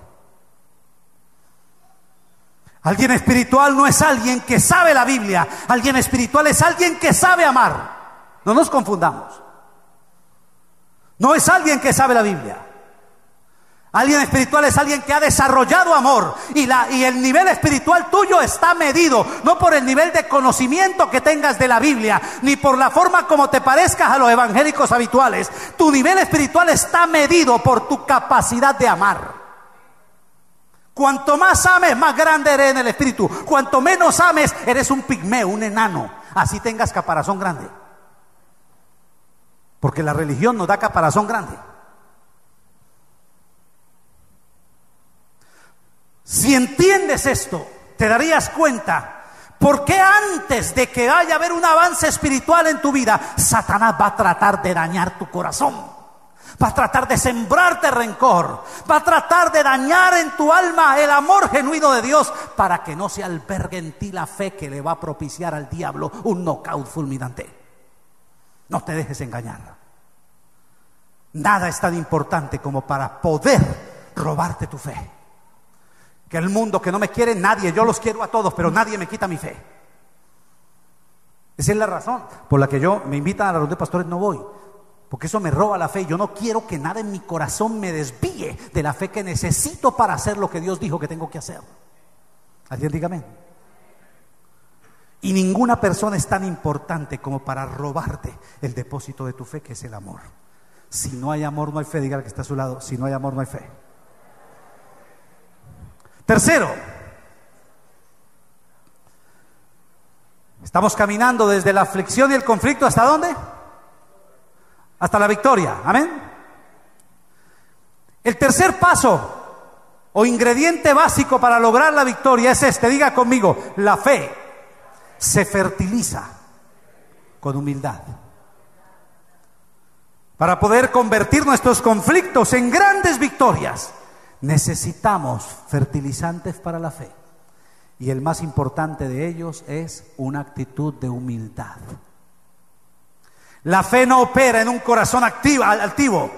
A: Alguien espiritual no es alguien que sabe la Biblia. Alguien espiritual es alguien que sabe amar. No nos confundamos. No es alguien que sabe la Biblia. Alguien espiritual es alguien que ha desarrollado amor y, la, y el nivel espiritual tuyo está medido, no por el nivel de conocimiento que tengas de la Biblia, ni por la forma como te parezcas a los evangélicos habituales. Tu nivel espiritual está medido por tu capacidad de amar. Cuanto más ames, más grande eres en el espíritu. Cuanto menos ames, eres un pigmeo, un enano. Así tengas caparazón grande. Porque la religión nos da caparazón grande. Si entiendes esto, te darías cuenta por qué antes de que haya haber un avance espiritual en tu vida, Satanás va a tratar de dañar tu corazón. Va a tratar de sembrarte rencor. Va a tratar de dañar en tu alma el amor genuino de Dios para que no se albergue en ti la fe que le va a propiciar al diablo un knockout fulminante. No te dejes engañar. Nada es tan importante como para poder robarte tu fe que el mundo que no me quiere nadie, yo los quiero a todos, pero nadie me quita mi fe. Esa es la razón por la que yo me invitan a la reunión de pastores, no voy, porque eso me roba la fe. Yo no quiero que nada en mi corazón me desvíe de la fe que necesito para hacer lo que Dios dijo que tengo que hacer. Alguien dígame. Y ninguna persona es tan importante como para robarte el depósito de tu fe, que es el amor. Si no hay amor, no hay fe. Diga que está a su lado. Si no hay amor, no hay fe. Tercero, estamos caminando desde la aflicción y el conflicto hasta dónde? Hasta la victoria. Amén. El tercer paso o ingrediente básico para lograr la victoria es este. Diga conmigo, la fe se fertiliza con humildad. Para poder convertir nuestros conflictos en grandes victorias Necesitamos fertilizantes para la fe. Y el más importante de ellos es una actitud de humildad. La fe no opera en un corazón activo, altivo.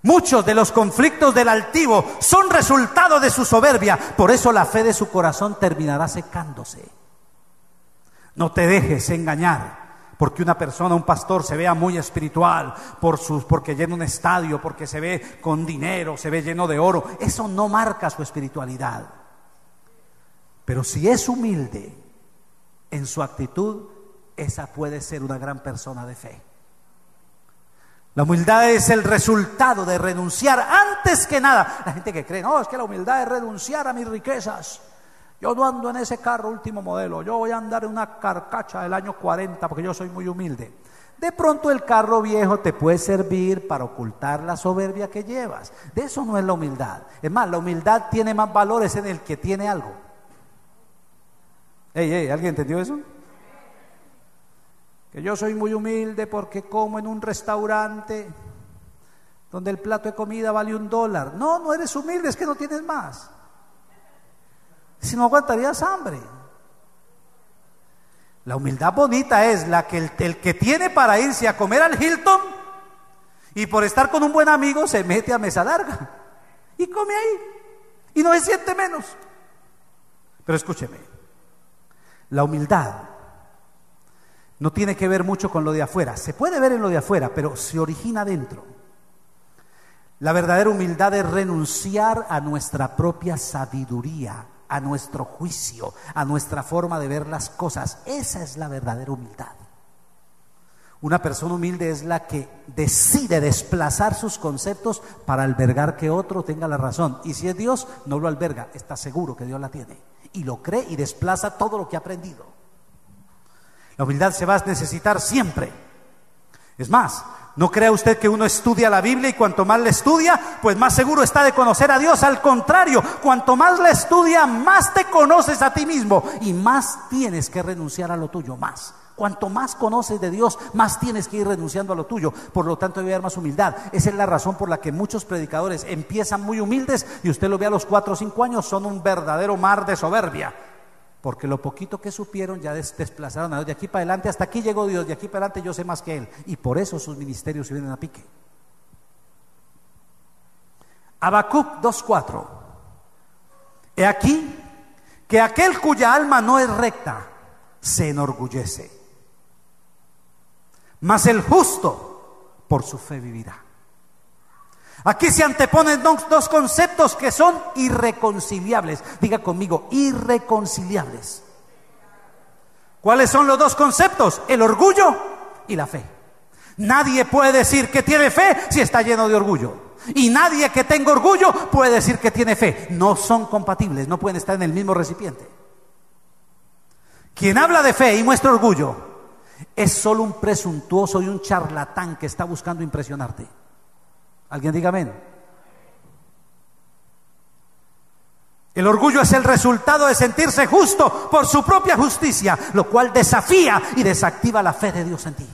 A: Muchos de los conflictos del altivo son resultado de su soberbia. Por eso la fe de su corazón terminará secándose. No te dejes engañar porque una persona, un pastor se vea muy espiritual, por sus, porque llena un estadio, porque se ve con dinero, se ve lleno de oro, eso no marca su espiritualidad. Pero si es humilde en su actitud, esa puede ser una gran persona de fe. La humildad es el resultado de renunciar antes que nada. La gente que cree, no, es que la humildad es renunciar a mis riquezas. Yo no ando en ese carro último modelo, yo voy a andar en una carcacha del año 40 porque yo soy muy humilde. De pronto el carro viejo te puede servir para ocultar la soberbia que llevas. De eso no es la humildad. Es más, la humildad tiene más valores en el que tiene algo. Ey, ey, ¿alguien entendió eso? Que yo soy muy humilde porque como en un restaurante donde el plato de comida vale un dólar. No, no eres humilde, es que no tienes más. Si no aguantarías hambre. La humildad bonita es la que el, que tiene para irse a comer al Hilton y por estar con un buen amigo se mete a mesa larga y come ahí y no se siente menos. Pero escúcheme, la humildad no tiene que ver mucho con lo de afuera. Se puede ver en lo de afuera, pero se origina dentro. La verdadera humildad es renunciar a nuestra propia sabiduría a nuestro juicio, a nuestra forma de ver las cosas. Esa es la verdadera humildad. Una persona humilde es la que decide desplazar sus conceptos para albergar que otro tenga la razón. Y si es Dios, no lo alberga, está seguro que Dios la tiene. Y lo cree y desplaza todo lo que ha aprendido. La humildad se va a necesitar siempre. Es más, no crea usted que uno estudia la Biblia y cuanto más le estudia, pues más seguro está de conocer a Dios. Al contrario, cuanto más la estudia, más te conoces a ti mismo y más tienes que renunciar a lo tuyo, más. Cuanto más conoces de Dios, más tienes que ir renunciando a lo tuyo. Por lo tanto, debe haber más humildad. Esa es la razón por la que muchos predicadores empiezan muy humildes y usted lo ve a los cuatro o cinco años, son un verdadero mar de soberbia porque lo poquito que supieron ya desplazaron a Dios. De aquí para adelante, hasta aquí llegó Dios, de aquí para adelante yo sé más que Él. Y por eso sus ministerios se vienen a pique. Habacuc 2.4. He aquí que aquel cuya alma no es recta se enorgullece, mas el justo por su fe vivirá. Aquí se anteponen dos conceptos que son irreconciliables. Diga conmigo, irreconciliables. ¿Cuáles son los dos conceptos? El orgullo y la fe. Nadie puede decir que tiene fe si está lleno de orgullo. Y nadie que tenga orgullo puede decir que tiene fe. No son compatibles, no pueden estar en el mismo recipiente. Quien habla de fe y muestra orgullo es solo un presuntuoso y un charlatán que está buscando impresionarte. ¿Alguien diga amén? El orgullo es el resultado de sentirse justo por su propia justicia, lo cual desafía y desactiva la fe de Dios en ti.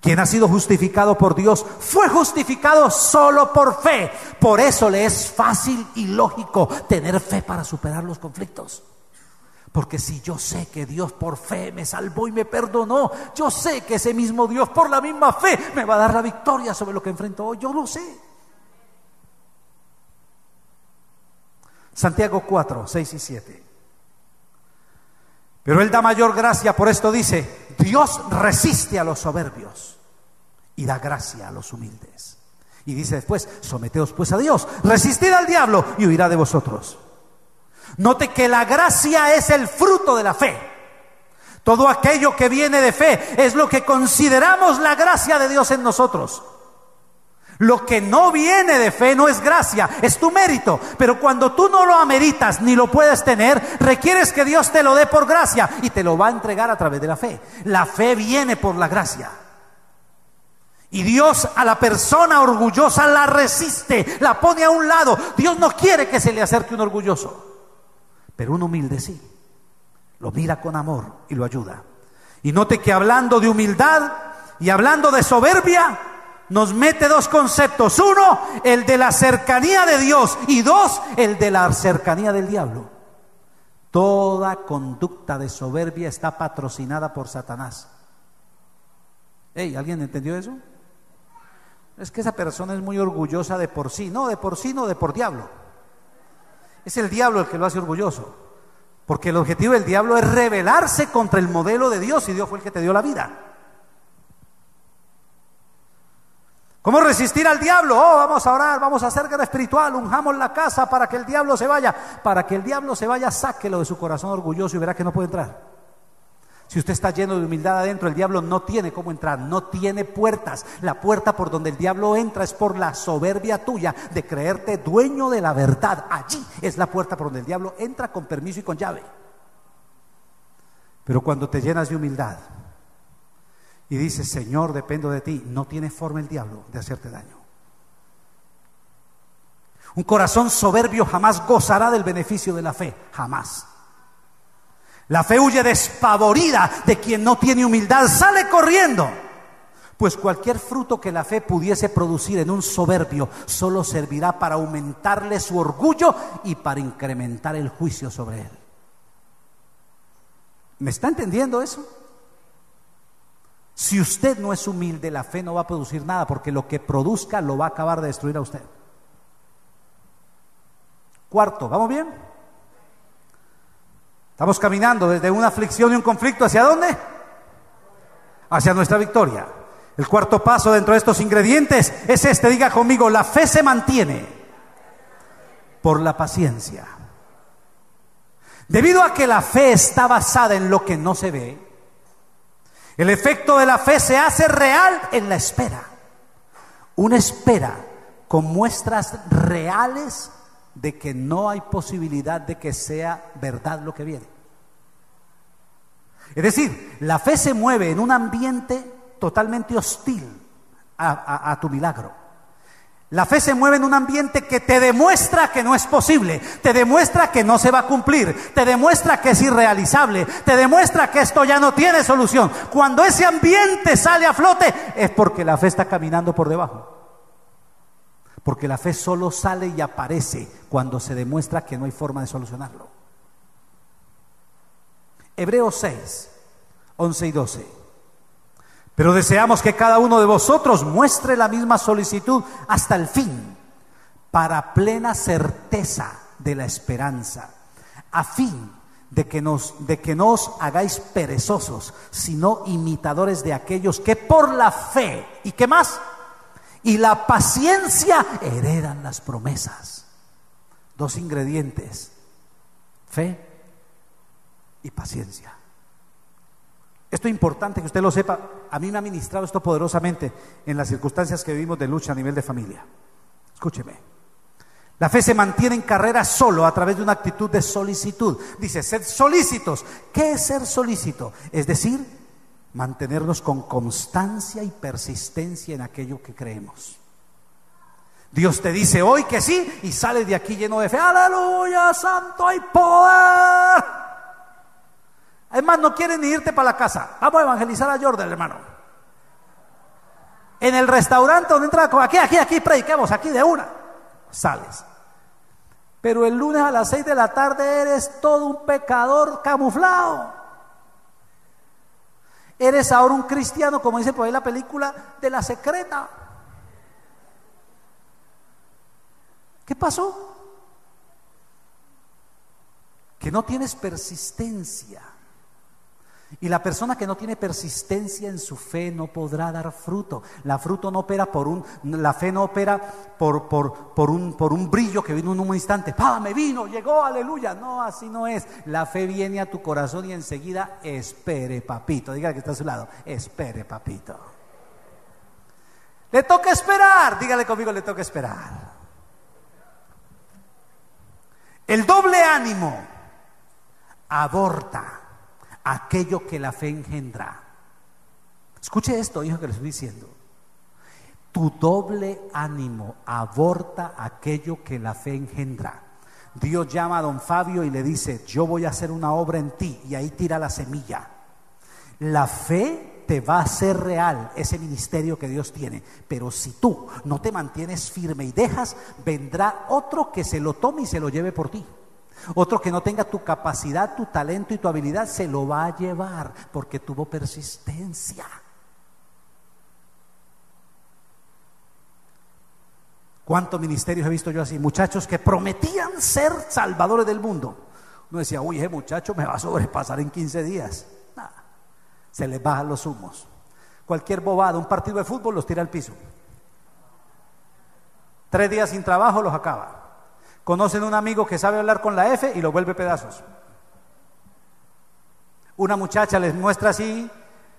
A: Quien ha sido justificado por Dios fue justificado solo por fe. Por eso le es fácil y lógico tener fe para superar los conflictos. Porque si yo sé que Dios por fe me salvó y me perdonó, yo sé que ese mismo Dios por la misma fe me va a dar la victoria sobre lo que enfrento hoy. Yo lo sé. Santiago 4, 6 y 7. Pero Él da mayor gracia, por esto dice, Dios resiste a los soberbios y da gracia a los humildes. Y dice después, someteos pues a Dios, resistid al diablo y huirá de vosotros. Note que la gracia es el fruto de la fe. Todo aquello que viene de fe es lo que consideramos la gracia de Dios en nosotros. Lo que no viene de fe no es gracia, es tu mérito. Pero cuando tú no lo ameritas ni lo puedes tener, requieres que Dios te lo dé por gracia y te lo va a entregar a través de la fe. La fe viene por la gracia. Y Dios a la persona orgullosa la resiste, la pone a un lado. Dios no quiere que se le acerque un orgulloso. Pero un humilde sí. Lo mira con amor y lo ayuda. Y note que hablando de humildad y hablando de soberbia, nos mete dos conceptos. Uno, el de la cercanía de Dios y dos, el de la cercanía del diablo. Toda conducta de soberbia está patrocinada por Satanás. Hey, ¿alguien entendió eso? Es que esa persona es muy orgullosa de por sí, no de por sí, no de por diablo. Es el diablo el que lo hace orgulloso. Porque el objetivo del diablo es rebelarse contra el modelo de Dios y Dios fue el que te dio la vida. ¿Cómo resistir al diablo? Oh, vamos a orar, vamos a hacer guerra espiritual, unjamos la casa para que el diablo se vaya. Para que el diablo se vaya, sáquelo de su corazón orgulloso y verá que no puede entrar. Si usted está lleno de humildad adentro, el diablo no tiene cómo entrar, no tiene puertas. La puerta por donde el diablo entra es por la soberbia tuya de creerte dueño de la verdad. Allí es la puerta por donde el diablo entra con permiso y con llave. Pero cuando te llenas de humildad y dices, Señor, dependo de ti, no tiene forma el diablo de hacerte daño. Un corazón soberbio jamás gozará del beneficio de la fe, jamás. La fe huye despavorida de quien no tiene humildad, sale corriendo. Pues cualquier fruto que la fe pudiese producir en un soberbio solo servirá para aumentarle su orgullo y para incrementar el juicio sobre él. ¿Me está entendiendo eso? Si usted no es humilde, la fe no va a producir nada porque lo que produzca lo va a acabar de destruir a usted. Cuarto, ¿vamos bien? Estamos caminando desde una aflicción y un conflicto hacia dónde? Hacia nuestra victoria. El cuarto paso dentro de estos ingredientes es este, diga conmigo, la fe se mantiene por la paciencia. Debido a que la fe está basada en lo que no se ve, el efecto de la fe se hace real en la espera. Una espera con muestras reales de que no hay posibilidad de que sea verdad lo que viene. Es decir, la fe se mueve en un ambiente totalmente hostil a, tu milagro. La fe se mueve en un ambiente que te demuestra que no es posible, te demuestra que no se va a cumplir, te demuestra que es irrealizable, te demuestra que esto ya no tiene solución. Cuando ese ambiente sale a flote es porque la fe está caminando por debajo. Porque la fe solo sale y aparece cuando se demuestra que no hay forma de solucionarlo. Hebreos 6, 11 y 12. Pero deseamos que cada uno de vosotros muestre la misma solicitud hasta el fin, para plena certeza de la esperanza, a fin de que, nos, de que no os hagáis perezosos, sino imitadores de aquellos que por la fe, ¿y qué más? Y la paciencia heredan las promesas. Dos ingredientes, fe y paciencia. Esto es importante que usted lo sepa. A mí me ha ministrado esto poderosamente en las circunstancias que vivimos de lucha a nivel de familia. Escúcheme. La fe se mantiene en carrera solo a través de una actitud de solicitud. Dice, ser solícitos. ¿Qué es ser solícito? Es decir, mantenernos con constancia y persistencia en aquello que creemos. Dios te dice hoy que sí y sales de aquí lleno de fe. Aleluya, santo, hay poder. Además, no quieren ni irte para la casa. Vamos a evangelizar a Jordan, hermano. En el restaurante donde entra, aquí, aquí, aquí, prediquemos, aquí de una. Sales. Pero el lunes a las seis de la tarde eres todo un pecador camuflado. Eres ahora un cristiano, como dice por ahí la película, de la secreta. ¿Qué pasó? Que no tienes persistencia. Y la persona que no tiene persistencia en su fe no podrá dar fruto. La fruto no opera por un, la fe no opera por, por, por, un, por un brillo que vino en un instante. ¡Pah! Me vino, llegó, aleluya. No, así no es. La fe viene a tu corazón y enseguida espere, papito. Dígale que está a su lado. Espere, papito. Le toca esperar. Dígale conmigo, le toca esperar. El doble ánimo aborta aquello que la fe engendra. Escuche esto, hijo, que le estoy diciendo. Tu doble ánimo aborta aquello que la fe engendra. Dios llama a don Fabio y le dice, yo voy a hacer una obra en ti y ahí tira la semilla. La fe te va a hacer real ese ministerio que Dios tiene, pero si tú no te mantienes firme y dejas, vendrá otro que se lo tome y se lo lleve por ti. Otro que no tenga tu capacidad, tu talento y tu habilidad se lo va a llevar porque tuvo persistencia. ¿Cuántos ministerios he visto yo así? Muchachos que prometían ser salvadores del mundo. Uno decía, uy, ese muchacho me va a sobrepasar en 15 días. Nada. Se les bajan los humos. Cualquier bobada, un partido de fútbol los tira al piso. Tres días sin trabajo los acaba. Conocen un amigo que sabe hablar con la F y lo vuelve pedazos. Una muchacha les muestra así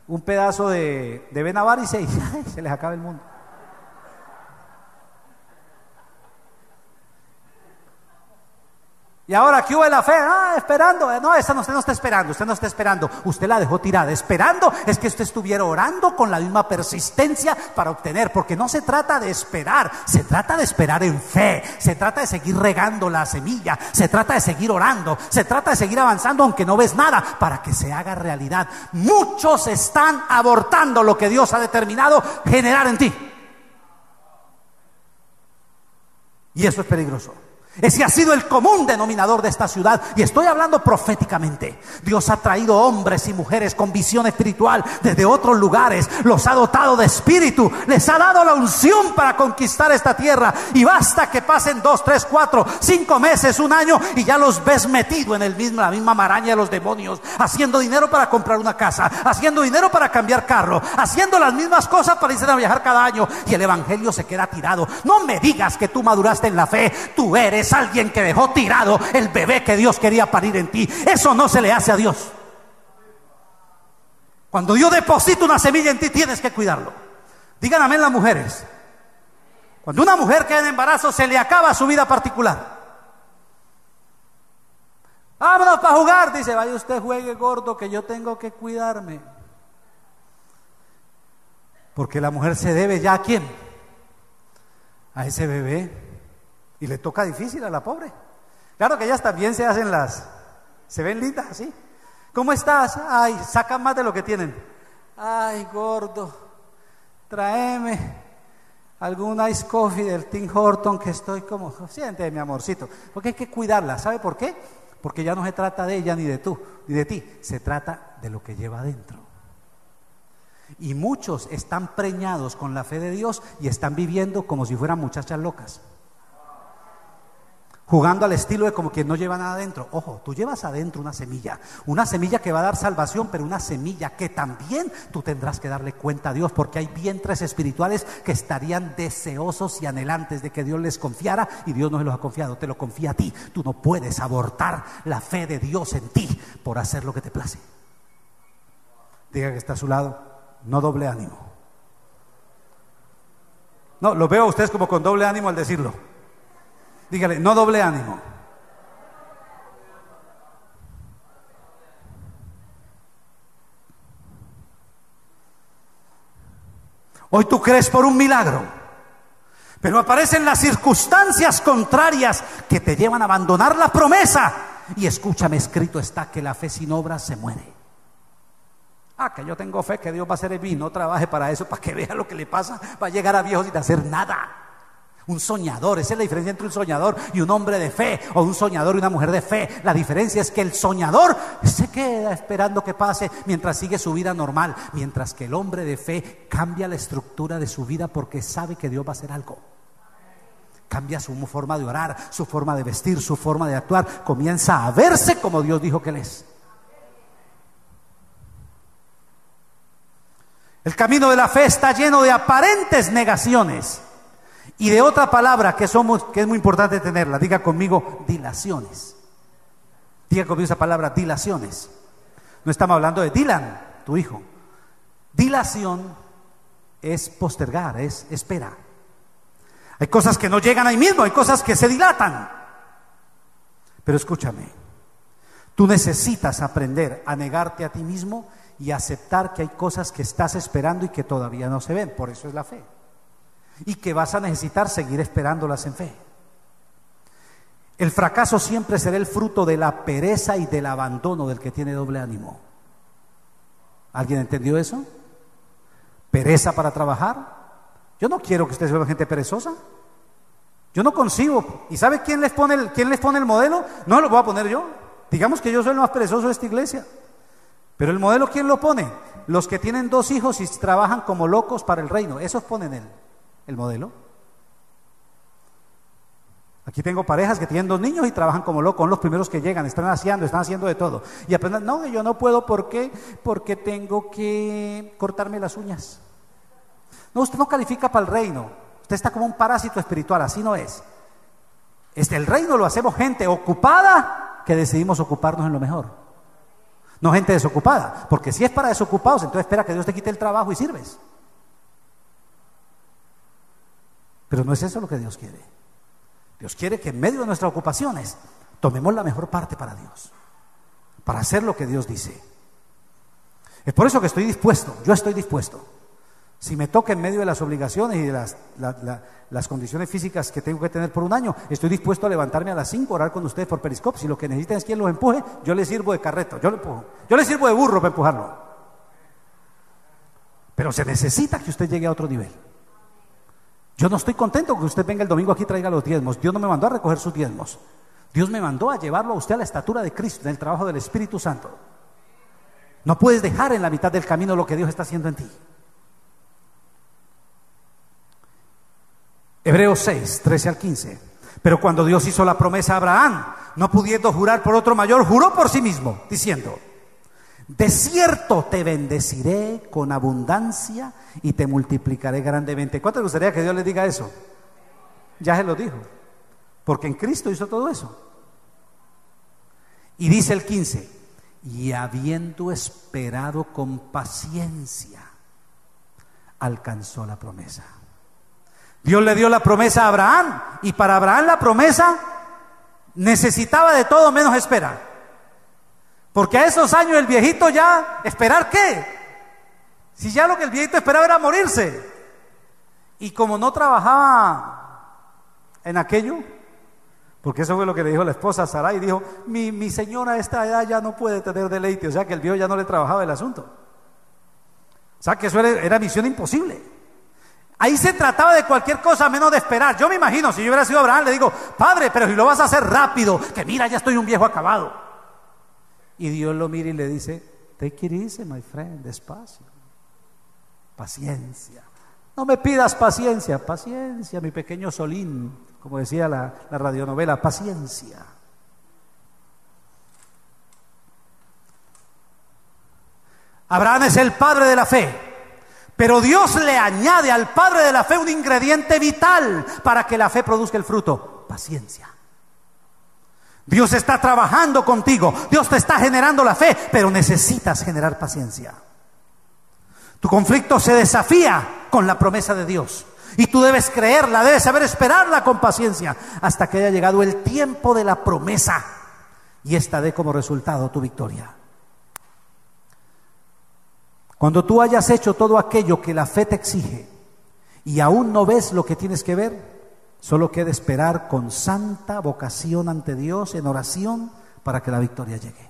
A: un pedazo de, de Benavar y (laughs) se les acaba el mundo. Y ahora, ¿qué hubo de la fe? Ah, esperando. No, esa no, usted no está esperando, usted no está esperando. Usted la dejó tirada. Esperando es que usted estuviera orando con la misma persistencia para obtener, porque no se trata de esperar, se trata de esperar en fe, se trata de seguir regando la semilla, se trata de seguir orando, se trata de seguir avanzando aunque no ves nada para que se haga realidad. Muchos están abortando lo que Dios ha determinado generar en ti. Y eso es peligroso. Ese ha sido el común denominador de esta ciudad. Y estoy hablando proféticamente. Dios ha traído hombres y mujeres con visión espiritual desde otros lugares. Los ha dotado de espíritu. Les ha dado la unción para conquistar esta tierra. Y basta que pasen dos, tres, cuatro, cinco meses, un año y ya los ves metido en el mismo, la misma maraña de los demonios. Haciendo dinero para comprar una casa. Haciendo dinero para cambiar carro. Haciendo las mismas cosas para irse a viajar cada año. Y el evangelio se queda tirado. No me digas que tú maduraste en la fe. Tú eres alguien que dejó tirado el bebé que Dios quería parir en ti. Eso no se le hace a Dios. Cuando Dios deposita una semilla en ti, tienes que cuidarlo. Digan amén las mujeres. Cuando una mujer queda en embarazo, se le acaba su vida particular. Vámonos para jugar, dice, vaya usted juegue gordo que yo tengo que cuidarme. Porque la mujer se debe ya a quién? A ese bebé. Y le toca difícil a la pobre. Claro que ellas también se hacen las, se ven lindas así. ¿Cómo estás? Ay, sacan más de lo que tienen. Ay, gordo, tráeme algún ice coffee del Tim Horton que estoy como, siente mi amorcito. Porque hay que cuidarla. ¿Sabe por qué? Porque ya no se trata de ella ni de tú, ni de ti. Se trata de lo que lleva adentro. Y muchos están preñados con la fe de Dios y están viviendo como si fueran muchachas locas. Jugando al estilo de como quien no lleva nada adentro. Ojo, tú llevas adentro una semilla, una semilla que va a dar salvación, pero una semilla que también tú tendrás que darle cuenta a Dios, porque hay vientres espirituales que estarían deseosos y anhelantes de que Dios les confiara y Dios no se los ha confiado, te lo confía a ti. Tú no puedes abortar la fe de Dios en ti por hacer lo que te place. Diga que está a su lado, no doble ánimo. No, lo veo a ustedes como con doble ánimo al decirlo. Dígale, no doble ánimo. Hoy tú crees por un milagro, pero aparecen las circunstancias contrarias que te llevan a abandonar la promesa. Y escúchame, escrito está que la fe sin obras se muere. Ah, que yo tengo fe que Dios va a hacer el vino, no trabaje para eso, para que vea lo que le pasa, va a llegar a viejo sin hacer nada. Un soñador, esa es la diferencia entre un soñador y un hombre de fe, o un soñador y una mujer de fe. La diferencia es que el soñador se queda esperando que pase mientras sigue su vida normal, mientras que el hombre de fe cambia la estructura de su vida porque sabe que Dios va a hacer algo. Cambia su forma de orar, su forma de vestir, su forma de actuar, comienza a verse como Dios dijo que él es. El camino de la fe está lleno de aparentes negaciones y de otra palabra que, somos, que es muy importante tenerla. Diga conmigo, dilaciones. Diga conmigo esa palabra, dilaciones. No estamos hablando de Dylan, tu hijo. Dilación es postergar, es espera. Hay cosas que no llegan ahí mismo, hay cosas que se dilatan. Pero escúchame, tú necesitas aprender a negarte a ti mismo y aceptar que hay cosas que estás esperando y que todavía no se ven. Por eso es la fe y que vas a necesitar seguir esperándolas en fe. El fracaso siempre será el fruto de la pereza y del abandono del que tiene doble ánimo. ¿Alguien entendió eso? ¿Pereza para trabajar? Yo no quiero que ustedes vean gente perezosa. Yo no consigo. ¿Y sabe quién les pone el, quién les pone el modelo? No lo voy a poner yo. Digamos que yo soy el más perezoso de esta iglesia. Pero el modelo, ¿quién lo pone? Los que tienen dos hijos y trabajan como locos para el reino. Esos ponen él modelo. Aquí tengo parejas que tienen dos niños y trabajan como locos, son los primeros que llegan, están haciendo, están haciendo de todo. Y apenas, no, yo no puedo, ¿por qué? Porque tengo que cortarme las uñas. No, usted no califica para el reino. Usted está como un parásito espiritual, así no es. Este, el reino lo hacemos gente ocupada que decidimos ocuparnos en lo mejor. No gente desocupada, porque si es para desocupados, entonces espera que Dios te quite el trabajo y sirves. Pero no es eso lo que Dios quiere. Dios quiere que en medio de nuestras ocupaciones tomemos la mejor parte para Dios, para hacer lo que Dios dice. Es por eso que estoy dispuesto, yo estoy dispuesto. Si me toca en medio de las obligaciones y de las, condiciones físicas que tengo que tener por un año, estoy dispuesto a levantarme a las 5, orar con ustedes por Periscope. Si lo que necesitan es quien los empuje, yo les sirvo de carreto, yo le empujo. Yo le sirvo de burro para empujarlo. Pero se necesita que usted llegue a otro nivel. Yo no estoy contento que usted venga el domingo aquí y traiga los diezmos. Dios no me mandó a recoger sus diezmos. Dios me mandó a llevarlo a usted a la estatura de Cristo, en el trabajo del Espíritu Santo. No puedes dejar en la mitad del camino lo que Dios está haciendo en ti. Hebreos 6, 13 al 15. Pero cuando Dios hizo la promesa a Abraham, no pudiendo jurar por otro mayor, juró por sí mismo, diciendo, de cierto te bendeciré con abundancia y te multiplicaré grandemente. ¿Cuánto le gustaría que Dios le diga eso? Ya se lo dijo. Porque en Cristo hizo todo eso. Y dice el 15, y habiendo esperado con paciencia, alcanzó la promesa. Dios le dio la promesa a Abraham y para Abraham la promesa necesitaba de todo menos espera. Porque a esos años el viejito ya, ¿esperar qué? Si ya lo que el viejito esperaba era morirse. Y como no trabajaba en aquello, porque eso fue lo que le dijo la esposa a Sarai, dijo, mi, mi señora a esta edad ya no puede tener deleite, o sea que el viejo ya no le trabajaba el asunto. O sea que eso era, era misión imposible. Ahí se trataba de cualquier cosa menos de esperar. Yo me imagino, si yo hubiera sido Abraham, le digo, padre, pero si lo vas a hacer rápido, que mira, ya estoy un viejo acabado. Y Dios lo mira y le dice, take it easy, my friend, despacio, paciencia, No me pidas paciencia, paciencia, mi pequeño Solín, como decía la, la radionovela, paciencia. Abraham es el padre de la fe. Pero Dios le añade al padre de la fe un ingrediente vital para que la fe produzca el fruto, paciencia. Dios está trabajando contigo, Dios te está generando la fe, pero necesitas generar paciencia. Tu conflicto se desafía con la promesa de Dios. Y tú debes creerla, debes saber esperarla con paciencia hasta que haya llegado el tiempo de la promesa y esta dé como resultado tu victoria. Cuando tú hayas hecho todo aquello que la fe te exige y aún no ves lo que tienes que ver, solo queda esperar con santa vocación ante Dios en oración para que la victoria llegue.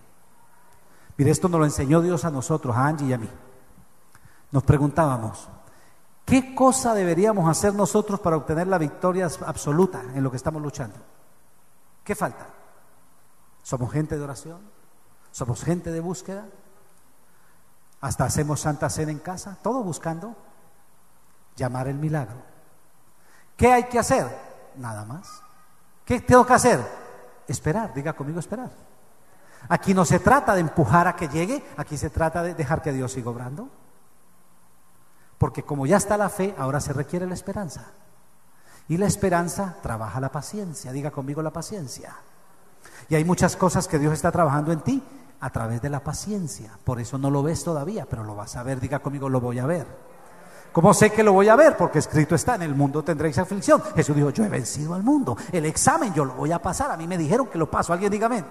A: Mire, esto nos lo enseñó Dios a nosotros, a Angie y a mí. Nos preguntábamos, ¿qué cosa deberíamos hacer nosotros para obtener la victoria absoluta en lo que estamos luchando? ¿Qué falta? ¿Somos gente de oración? ¿Somos gente de búsqueda? Hasta hacemos Santa Cena en casa, todo buscando llamar el milagro. ¿Qué hay que hacer? Nada más. ¿Qué tengo que hacer? Esperar, diga conmigo esperar. Aquí no se trata de empujar a que llegue, aquí se trata de dejar que Dios siga obrando. Porque como ya está la fe, ahora se requiere la esperanza. Y la esperanza trabaja la paciencia, diga conmigo la paciencia. Y hay muchas cosas que Dios está trabajando en ti a través de la paciencia. Por eso no lo ves todavía, pero lo vas a ver. Diga conmigo, lo voy a ver. ¿Cómo sé que lo voy a ver? Porque escrito está, en el mundo tendréis aflicción. Jesús dijo, yo he vencido al mundo. El examen yo lo voy a pasar. A mí me dijeron que lo paso. Alguien dígame.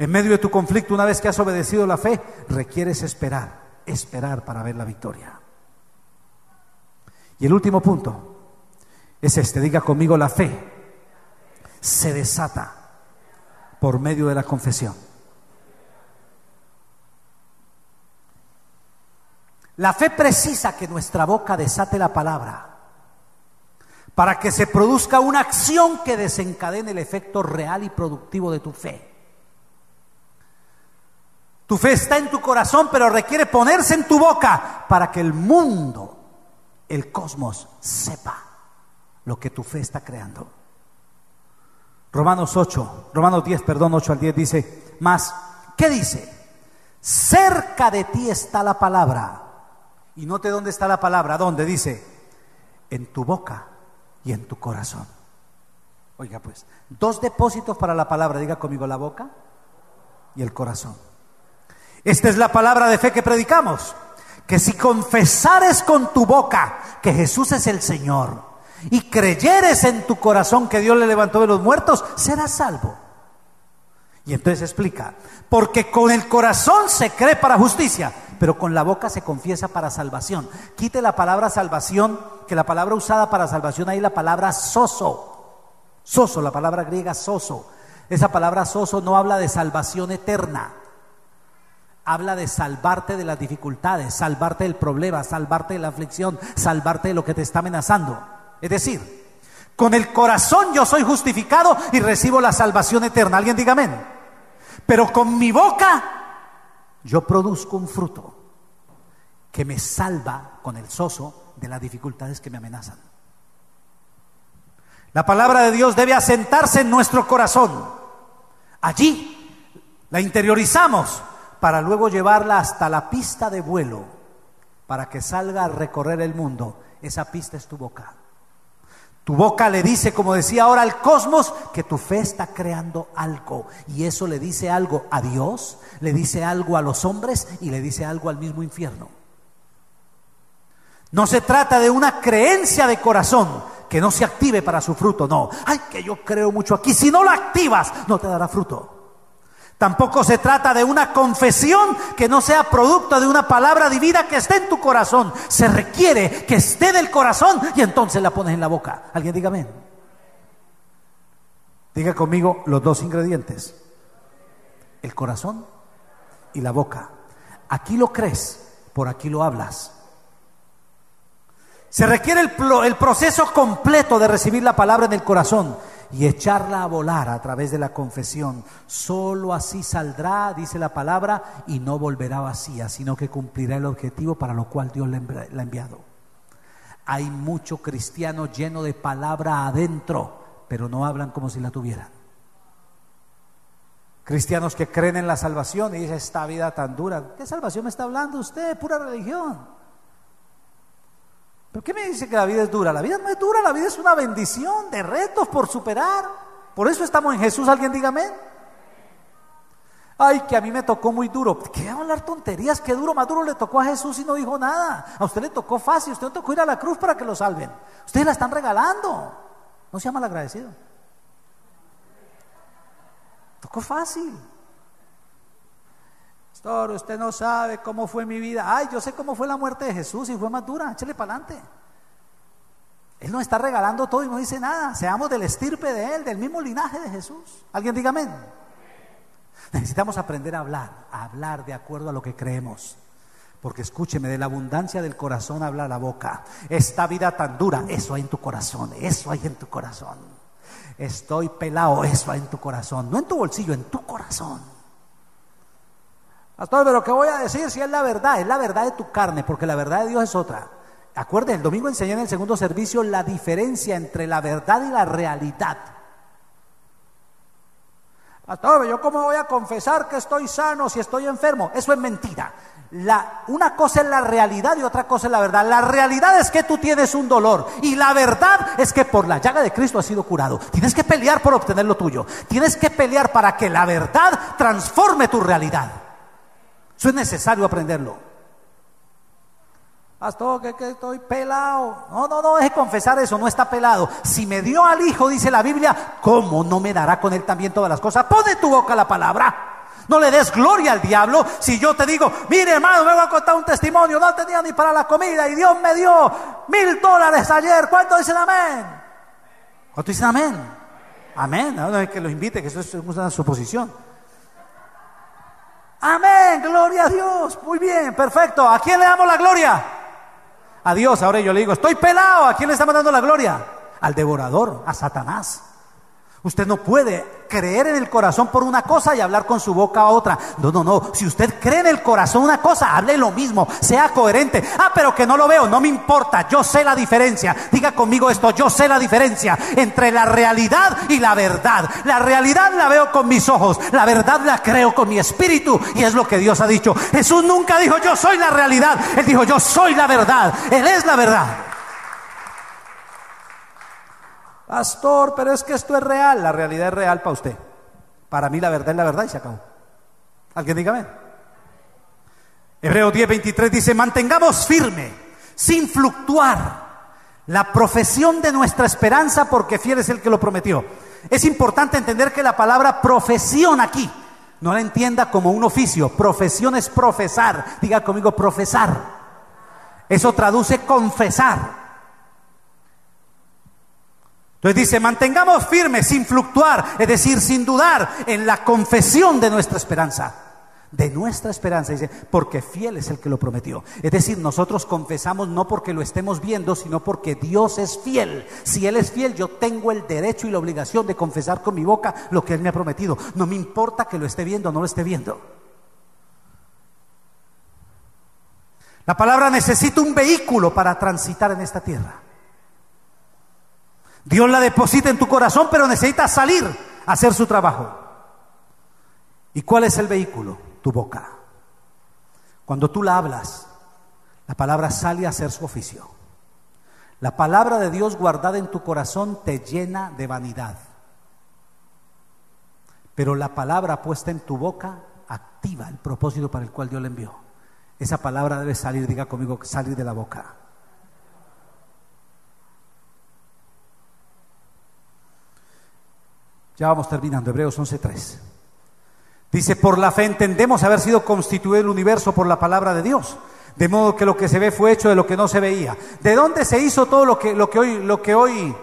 A: En medio de tu conflicto, una vez que has obedecido la fe, requieres esperar, esperar para ver la victoria. Y el último punto es este, diga conmigo, la fe se desata por medio de la confesión. La fe precisa que nuestra boca desate la palabra para que se produzca una acción que desencadene el efecto real y productivo de tu fe. Tu fe está en tu corazón, pero requiere ponerse en tu boca para que el mundo, el cosmos, sepa lo que tu fe está creando. Romanos 8, Romanos 10, perdón, 8 al 10 dice, más, ¿qué dice? Cerca de ti está la palabra. Y note dónde está la palabra, ¿dónde? Dice, en tu boca y en tu corazón. Oiga pues, dos depósitos para la palabra, diga conmigo la boca y el corazón. Esta es la palabra de fe que predicamos, que si confesares con tu boca que Jesús es el Señor, y creyeres en tu corazón que Dios le levantó de los muertos, serás salvo. Y entonces explica, porque con el corazón se cree para justicia, pero con la boca se confiesa para salvación. Quite la palabra salvación, que la palabra usada para salvación ahí la palabra soso. Soso, la palabra griega soso. Esa palabra soso no habla de salvación eterna. Habla de salvarte de las dificultades, salvarte del problema, salvarte de la aflicción, salvarte de lo que te está amenazando. Es decir, con el corazón yo soy justificado y recibo la salvación eterna. Alguien diga amén. Pero con mi boca yo produzco un fruto que me salva con el soso de las dificultades que me amenazan. La palabra de Dios debe asentarse en nuestro corazón. Allí la interiorizamos para luego llevarla hasta la pista de vuelo, para que salga a recorrer el mundo. Esa pista es tu boca. Tu boca le dice, como decía ahora al cosmos, que tu fe está creando algo. Y eso le dice algo a Dios, le dice algo a los hombres y le dice algo al mismo infierno. No se trata de una creencia de corazón que no se active para su fruto, no. Ay, que yo creo mucho aquí. Si no lo activas, no te dará fruto. Tampoco se trata de una confesión que no sea producto de una palabra divina que esté en tu corazón. Se requiere que esté del corazón y entonces la pones en la boca. Alguien diga amén. Diga conmigo los dos ingredientes. El corazón y la boca. Aquí lo crees, por aquí lo hablas. Se requiere el, proceso completo de recibir la palabra en el corazón y echarla a volar a través de la confesión. Solo así saldrá, dice la palabra, y no volverá vacía, sino que cumplirá el objetivo para lo cual Dios la ha enviado. Hay mucho cristiano lleno de palabra adentro, pero no hablan como si la tuvieran. Cristianos que creen en la salvación y dicen, esta vida tan dura, ¿qué salvación me está hablando usted? Pura religión. ¿Pero qué me dice que la vida es dura? La vida no es dura, la vida es una bendición de retos por superar. Por eso estamos en Jesús, alguien dígame. Ay, que a mí me tocó muy duro. ¿Qué va a hablar tonterías? ¿Qué duro? Más duro le tocó a Jesús y no dijo nada. A usted le tocó fácil, usted no tocó ir a la cruz para que lo salven. Ustedes la están regalando. No se llama el agradecido. Tocó fácil. Pastor, usted no sabe cómo fue mi vida. Ay, yo sé cómo fue la muerte de Jesús y fue más dura. Échale para adelante. Él nos está regalando todo y no dice nada. Seamos del estirpe de Él, del mismo linaje de Jesús. ¿Alguien diga amén? Necesitamos aprender a hablar, a hablar de acuerdo a lo que creemos. Porque escúcheme, de la abundancia del corazón habla la boca. Esta vida tan dura, eso hay en tu corazón, eso hay en tu corazón. Estoy pelado, eso en tu corazón, no en tu bolsillo, en tu corazón. Pastor, pero ¿qué voy a decir si es la verdad? Es la verdad de tu carne, porque la verdad de Dios es otra. Acuérdense, el domingo enseñé en el segundo servicio la diferencia entre la verdad y la realidad. Pastor, ¿yo cómo voy a confesar que estoy sano si estoy enfermo? Eso es mentira una cosa es la realidad y otra cosa es la verdad. La realidad es que tú tienes un dolor y la verdad es que por la llaga de Cristo has sido curado. Tienes que pelear por obtener lo tuyo. Tienes que pelear para que la verdad transforme tu realidad. Eso es necesario aprenderlo. Pastor, que, que, estoy pelado. No, no, no deje confesar eso, no está pelado. Si me dio al Hijo, dice la Biblia, ¿cómo no me dará con él también todas las cosas? Pone tu boca la palabra. No le des gloria al diablo si yo te digo, mire hermano, me voy a contar un testimonio, no tenía ni para la comida y Dios me dio mil dólares ayer. ¿Cuánto dicen amén? ¿Cuánto dicen amén? Amén. No, es que los invite, que eso es una suposición. Amén, gloria a Dios. Muy bien, perfecto. ¿A quién le damos la gloria? A Dios. Ahora yo le digo, estoy pelado. ¿A quién le estamos dando la gloria? Al devorador, a Satanás. Usted no puede creer en el corazón por una cosa y hablar con su boca a otra. No, no, no. Si usted cree en el corazón una cosa, hable lo mismo, sea coherente. Ah, pero que no lo veo, no me importa. Yo sé la diferencia. Diga conmigo esto, yo sé la diferencia entre la realidad y la verdad. La realidad la veo con mis ojos, la verdad la creo con mi espíritu y es lo que Dios ha dicho. Jesús nunca dijo yo soy la realidad, Él dijo yo soy la verdad, Él es la verdad. Pastor, pero es que esto es real. La realidad es real para usted. Para mí la verdad es la verdad y se acabó. ¿Alguien dígame? Hebreo 10:23 dice, mantengamos firme, sin fluctuar, la profesión de nuestra esperanza porque fiel es el que lo prometió. Es importante entender que la palabra profesión aquí no la entienda como un oficio. Profesión es profesar. Diga conmigo profesar. Eso traduce confesar. Entonces dice, mantengamos firmes sin fluctuar, es decir, sin dudar en la confesión de nuestra esperanza. De nuestra esperanza, dice, porque fiel es el que lo prometió. Es decir, nosotros confesamos no porque lo estemos viendo, sino porque Dios es fiel. Si Él es fiel, yo tengo el derecho y la obligación de confesar con mi boca lo que Él me ha prometido. No me importa que lo esté viendo o no lo esté viendo. La palabra necesita un vehículo para transitar en esta tierra. Dios la deposita en tu corazón, pero necesitas salir a hacer su trabajo. ¿Y cuál es el vehículo? Tu boca. Cuando tú la hablas, la palabra sale a hacer su oficio. La palabra de Dios guardada en tu corazón te llena de vanidad. Pero la palabra puesta en tu boca activa el propósito para el cual Dios la envió. Esa palabra debe salir, diga conmigo, salir de la boca. Ya vamos terminando, Hebreos 11.3. Dice, por la fe entendemos haber sido constituido el universo por la palabra de Dios. De modo que lo que se ve fue hecho de lo que no se veía. ¿De dónde se hizo todo lo que, lo que, hoy, lo que hoy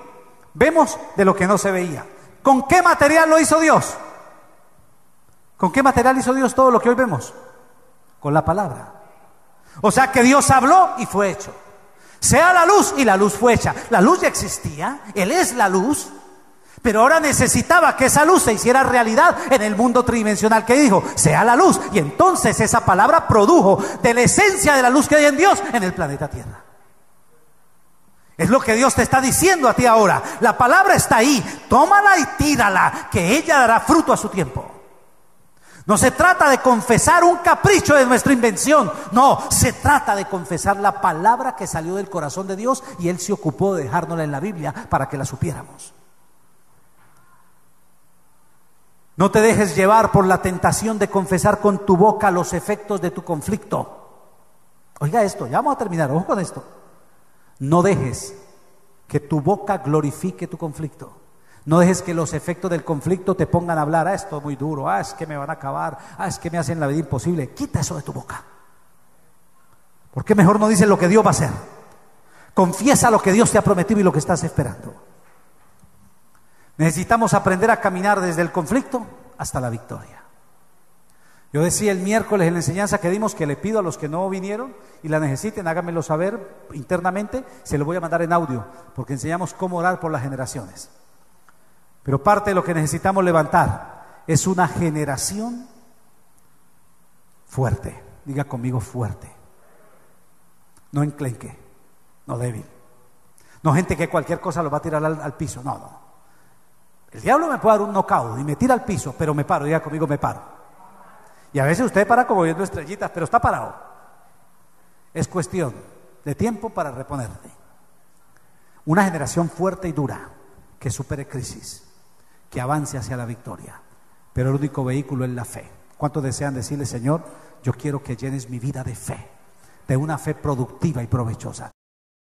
A: vemos? De lo que no se veía. ¿Con qué material lo hizo Dios? ¿Con qué material hizo Dios todo lo que hoy vemos? Con la palabra. O sea que Dios habló y fue hecho. Sea la luz y la luz fue hecha. La luz ya existía, Él es la luz, Pero ahora necesitaba que esa luz se hiciera realidad en el mundo tridimensional que dijo, sea la luz. Y entonces esa palabra produjo de la esencia de la luz que hay en Dios en el planeta Tierra. Es lo que Dios te está diciendo a ti ahora. La palabra está ahí. Tómala y tírala, que ella dará fruto a su tiempo. No se trata de confesar un capricho de nuestra invención. No, se trata de confesar la palabra que salió del corazón de Dios y Él se ocupó de dejárnosla en la Biblia para que la supiéramos. No te dejes llevar por la tentación de confesar con tu boca los efectos de tu conflicto. Oiga esto, ya vamos a terminar, ojo con esto. No dejes que tu boca glorifique tu conflicto. No dejes que los efectos del conflicto te pongan a hablar, ah, esto es muy duro, ah, es que me van a acabar, ah, es que me hacen la vida imposible. Quita eso de tu boca. ¿Por qué mejor no dices lo que Dios va a hacer? Confiesa lo que Dios te ha prometido y lo que estás esperando. Necesitamos aprender a caminar desde el conflicto hasta la victoria. Yo decía el miércoles en la enseñanza que dimos que le pido a los que no vinieron y la necesiten, háganmelo saber internamente, se lo voy a mandar en audio, porque enseñamos cómo orar por las generaciones. Pero parte de lo que necesitamos levantar es una generación fuerte, diga conmigo fuerte, no enclenque, no débil, no gente que cualquier cosa lo va a tirar al, al piso, no, no. El diablo me puede dar un knockout y me tira al piso, pero me paro, diga conmigo, me paro. Y a veces usted para como viendo estrellitas, pero está parado. Es cuestión de tiempo para reponerte. Una generación fuerte y dura que supere crisis, que avance hacia la victoria. Pero el único vehículo es la fe. ¿Cuántos desean decirle, Señor, yo quiero que llenes mi vida de fe, de una fe productiva y provechosa?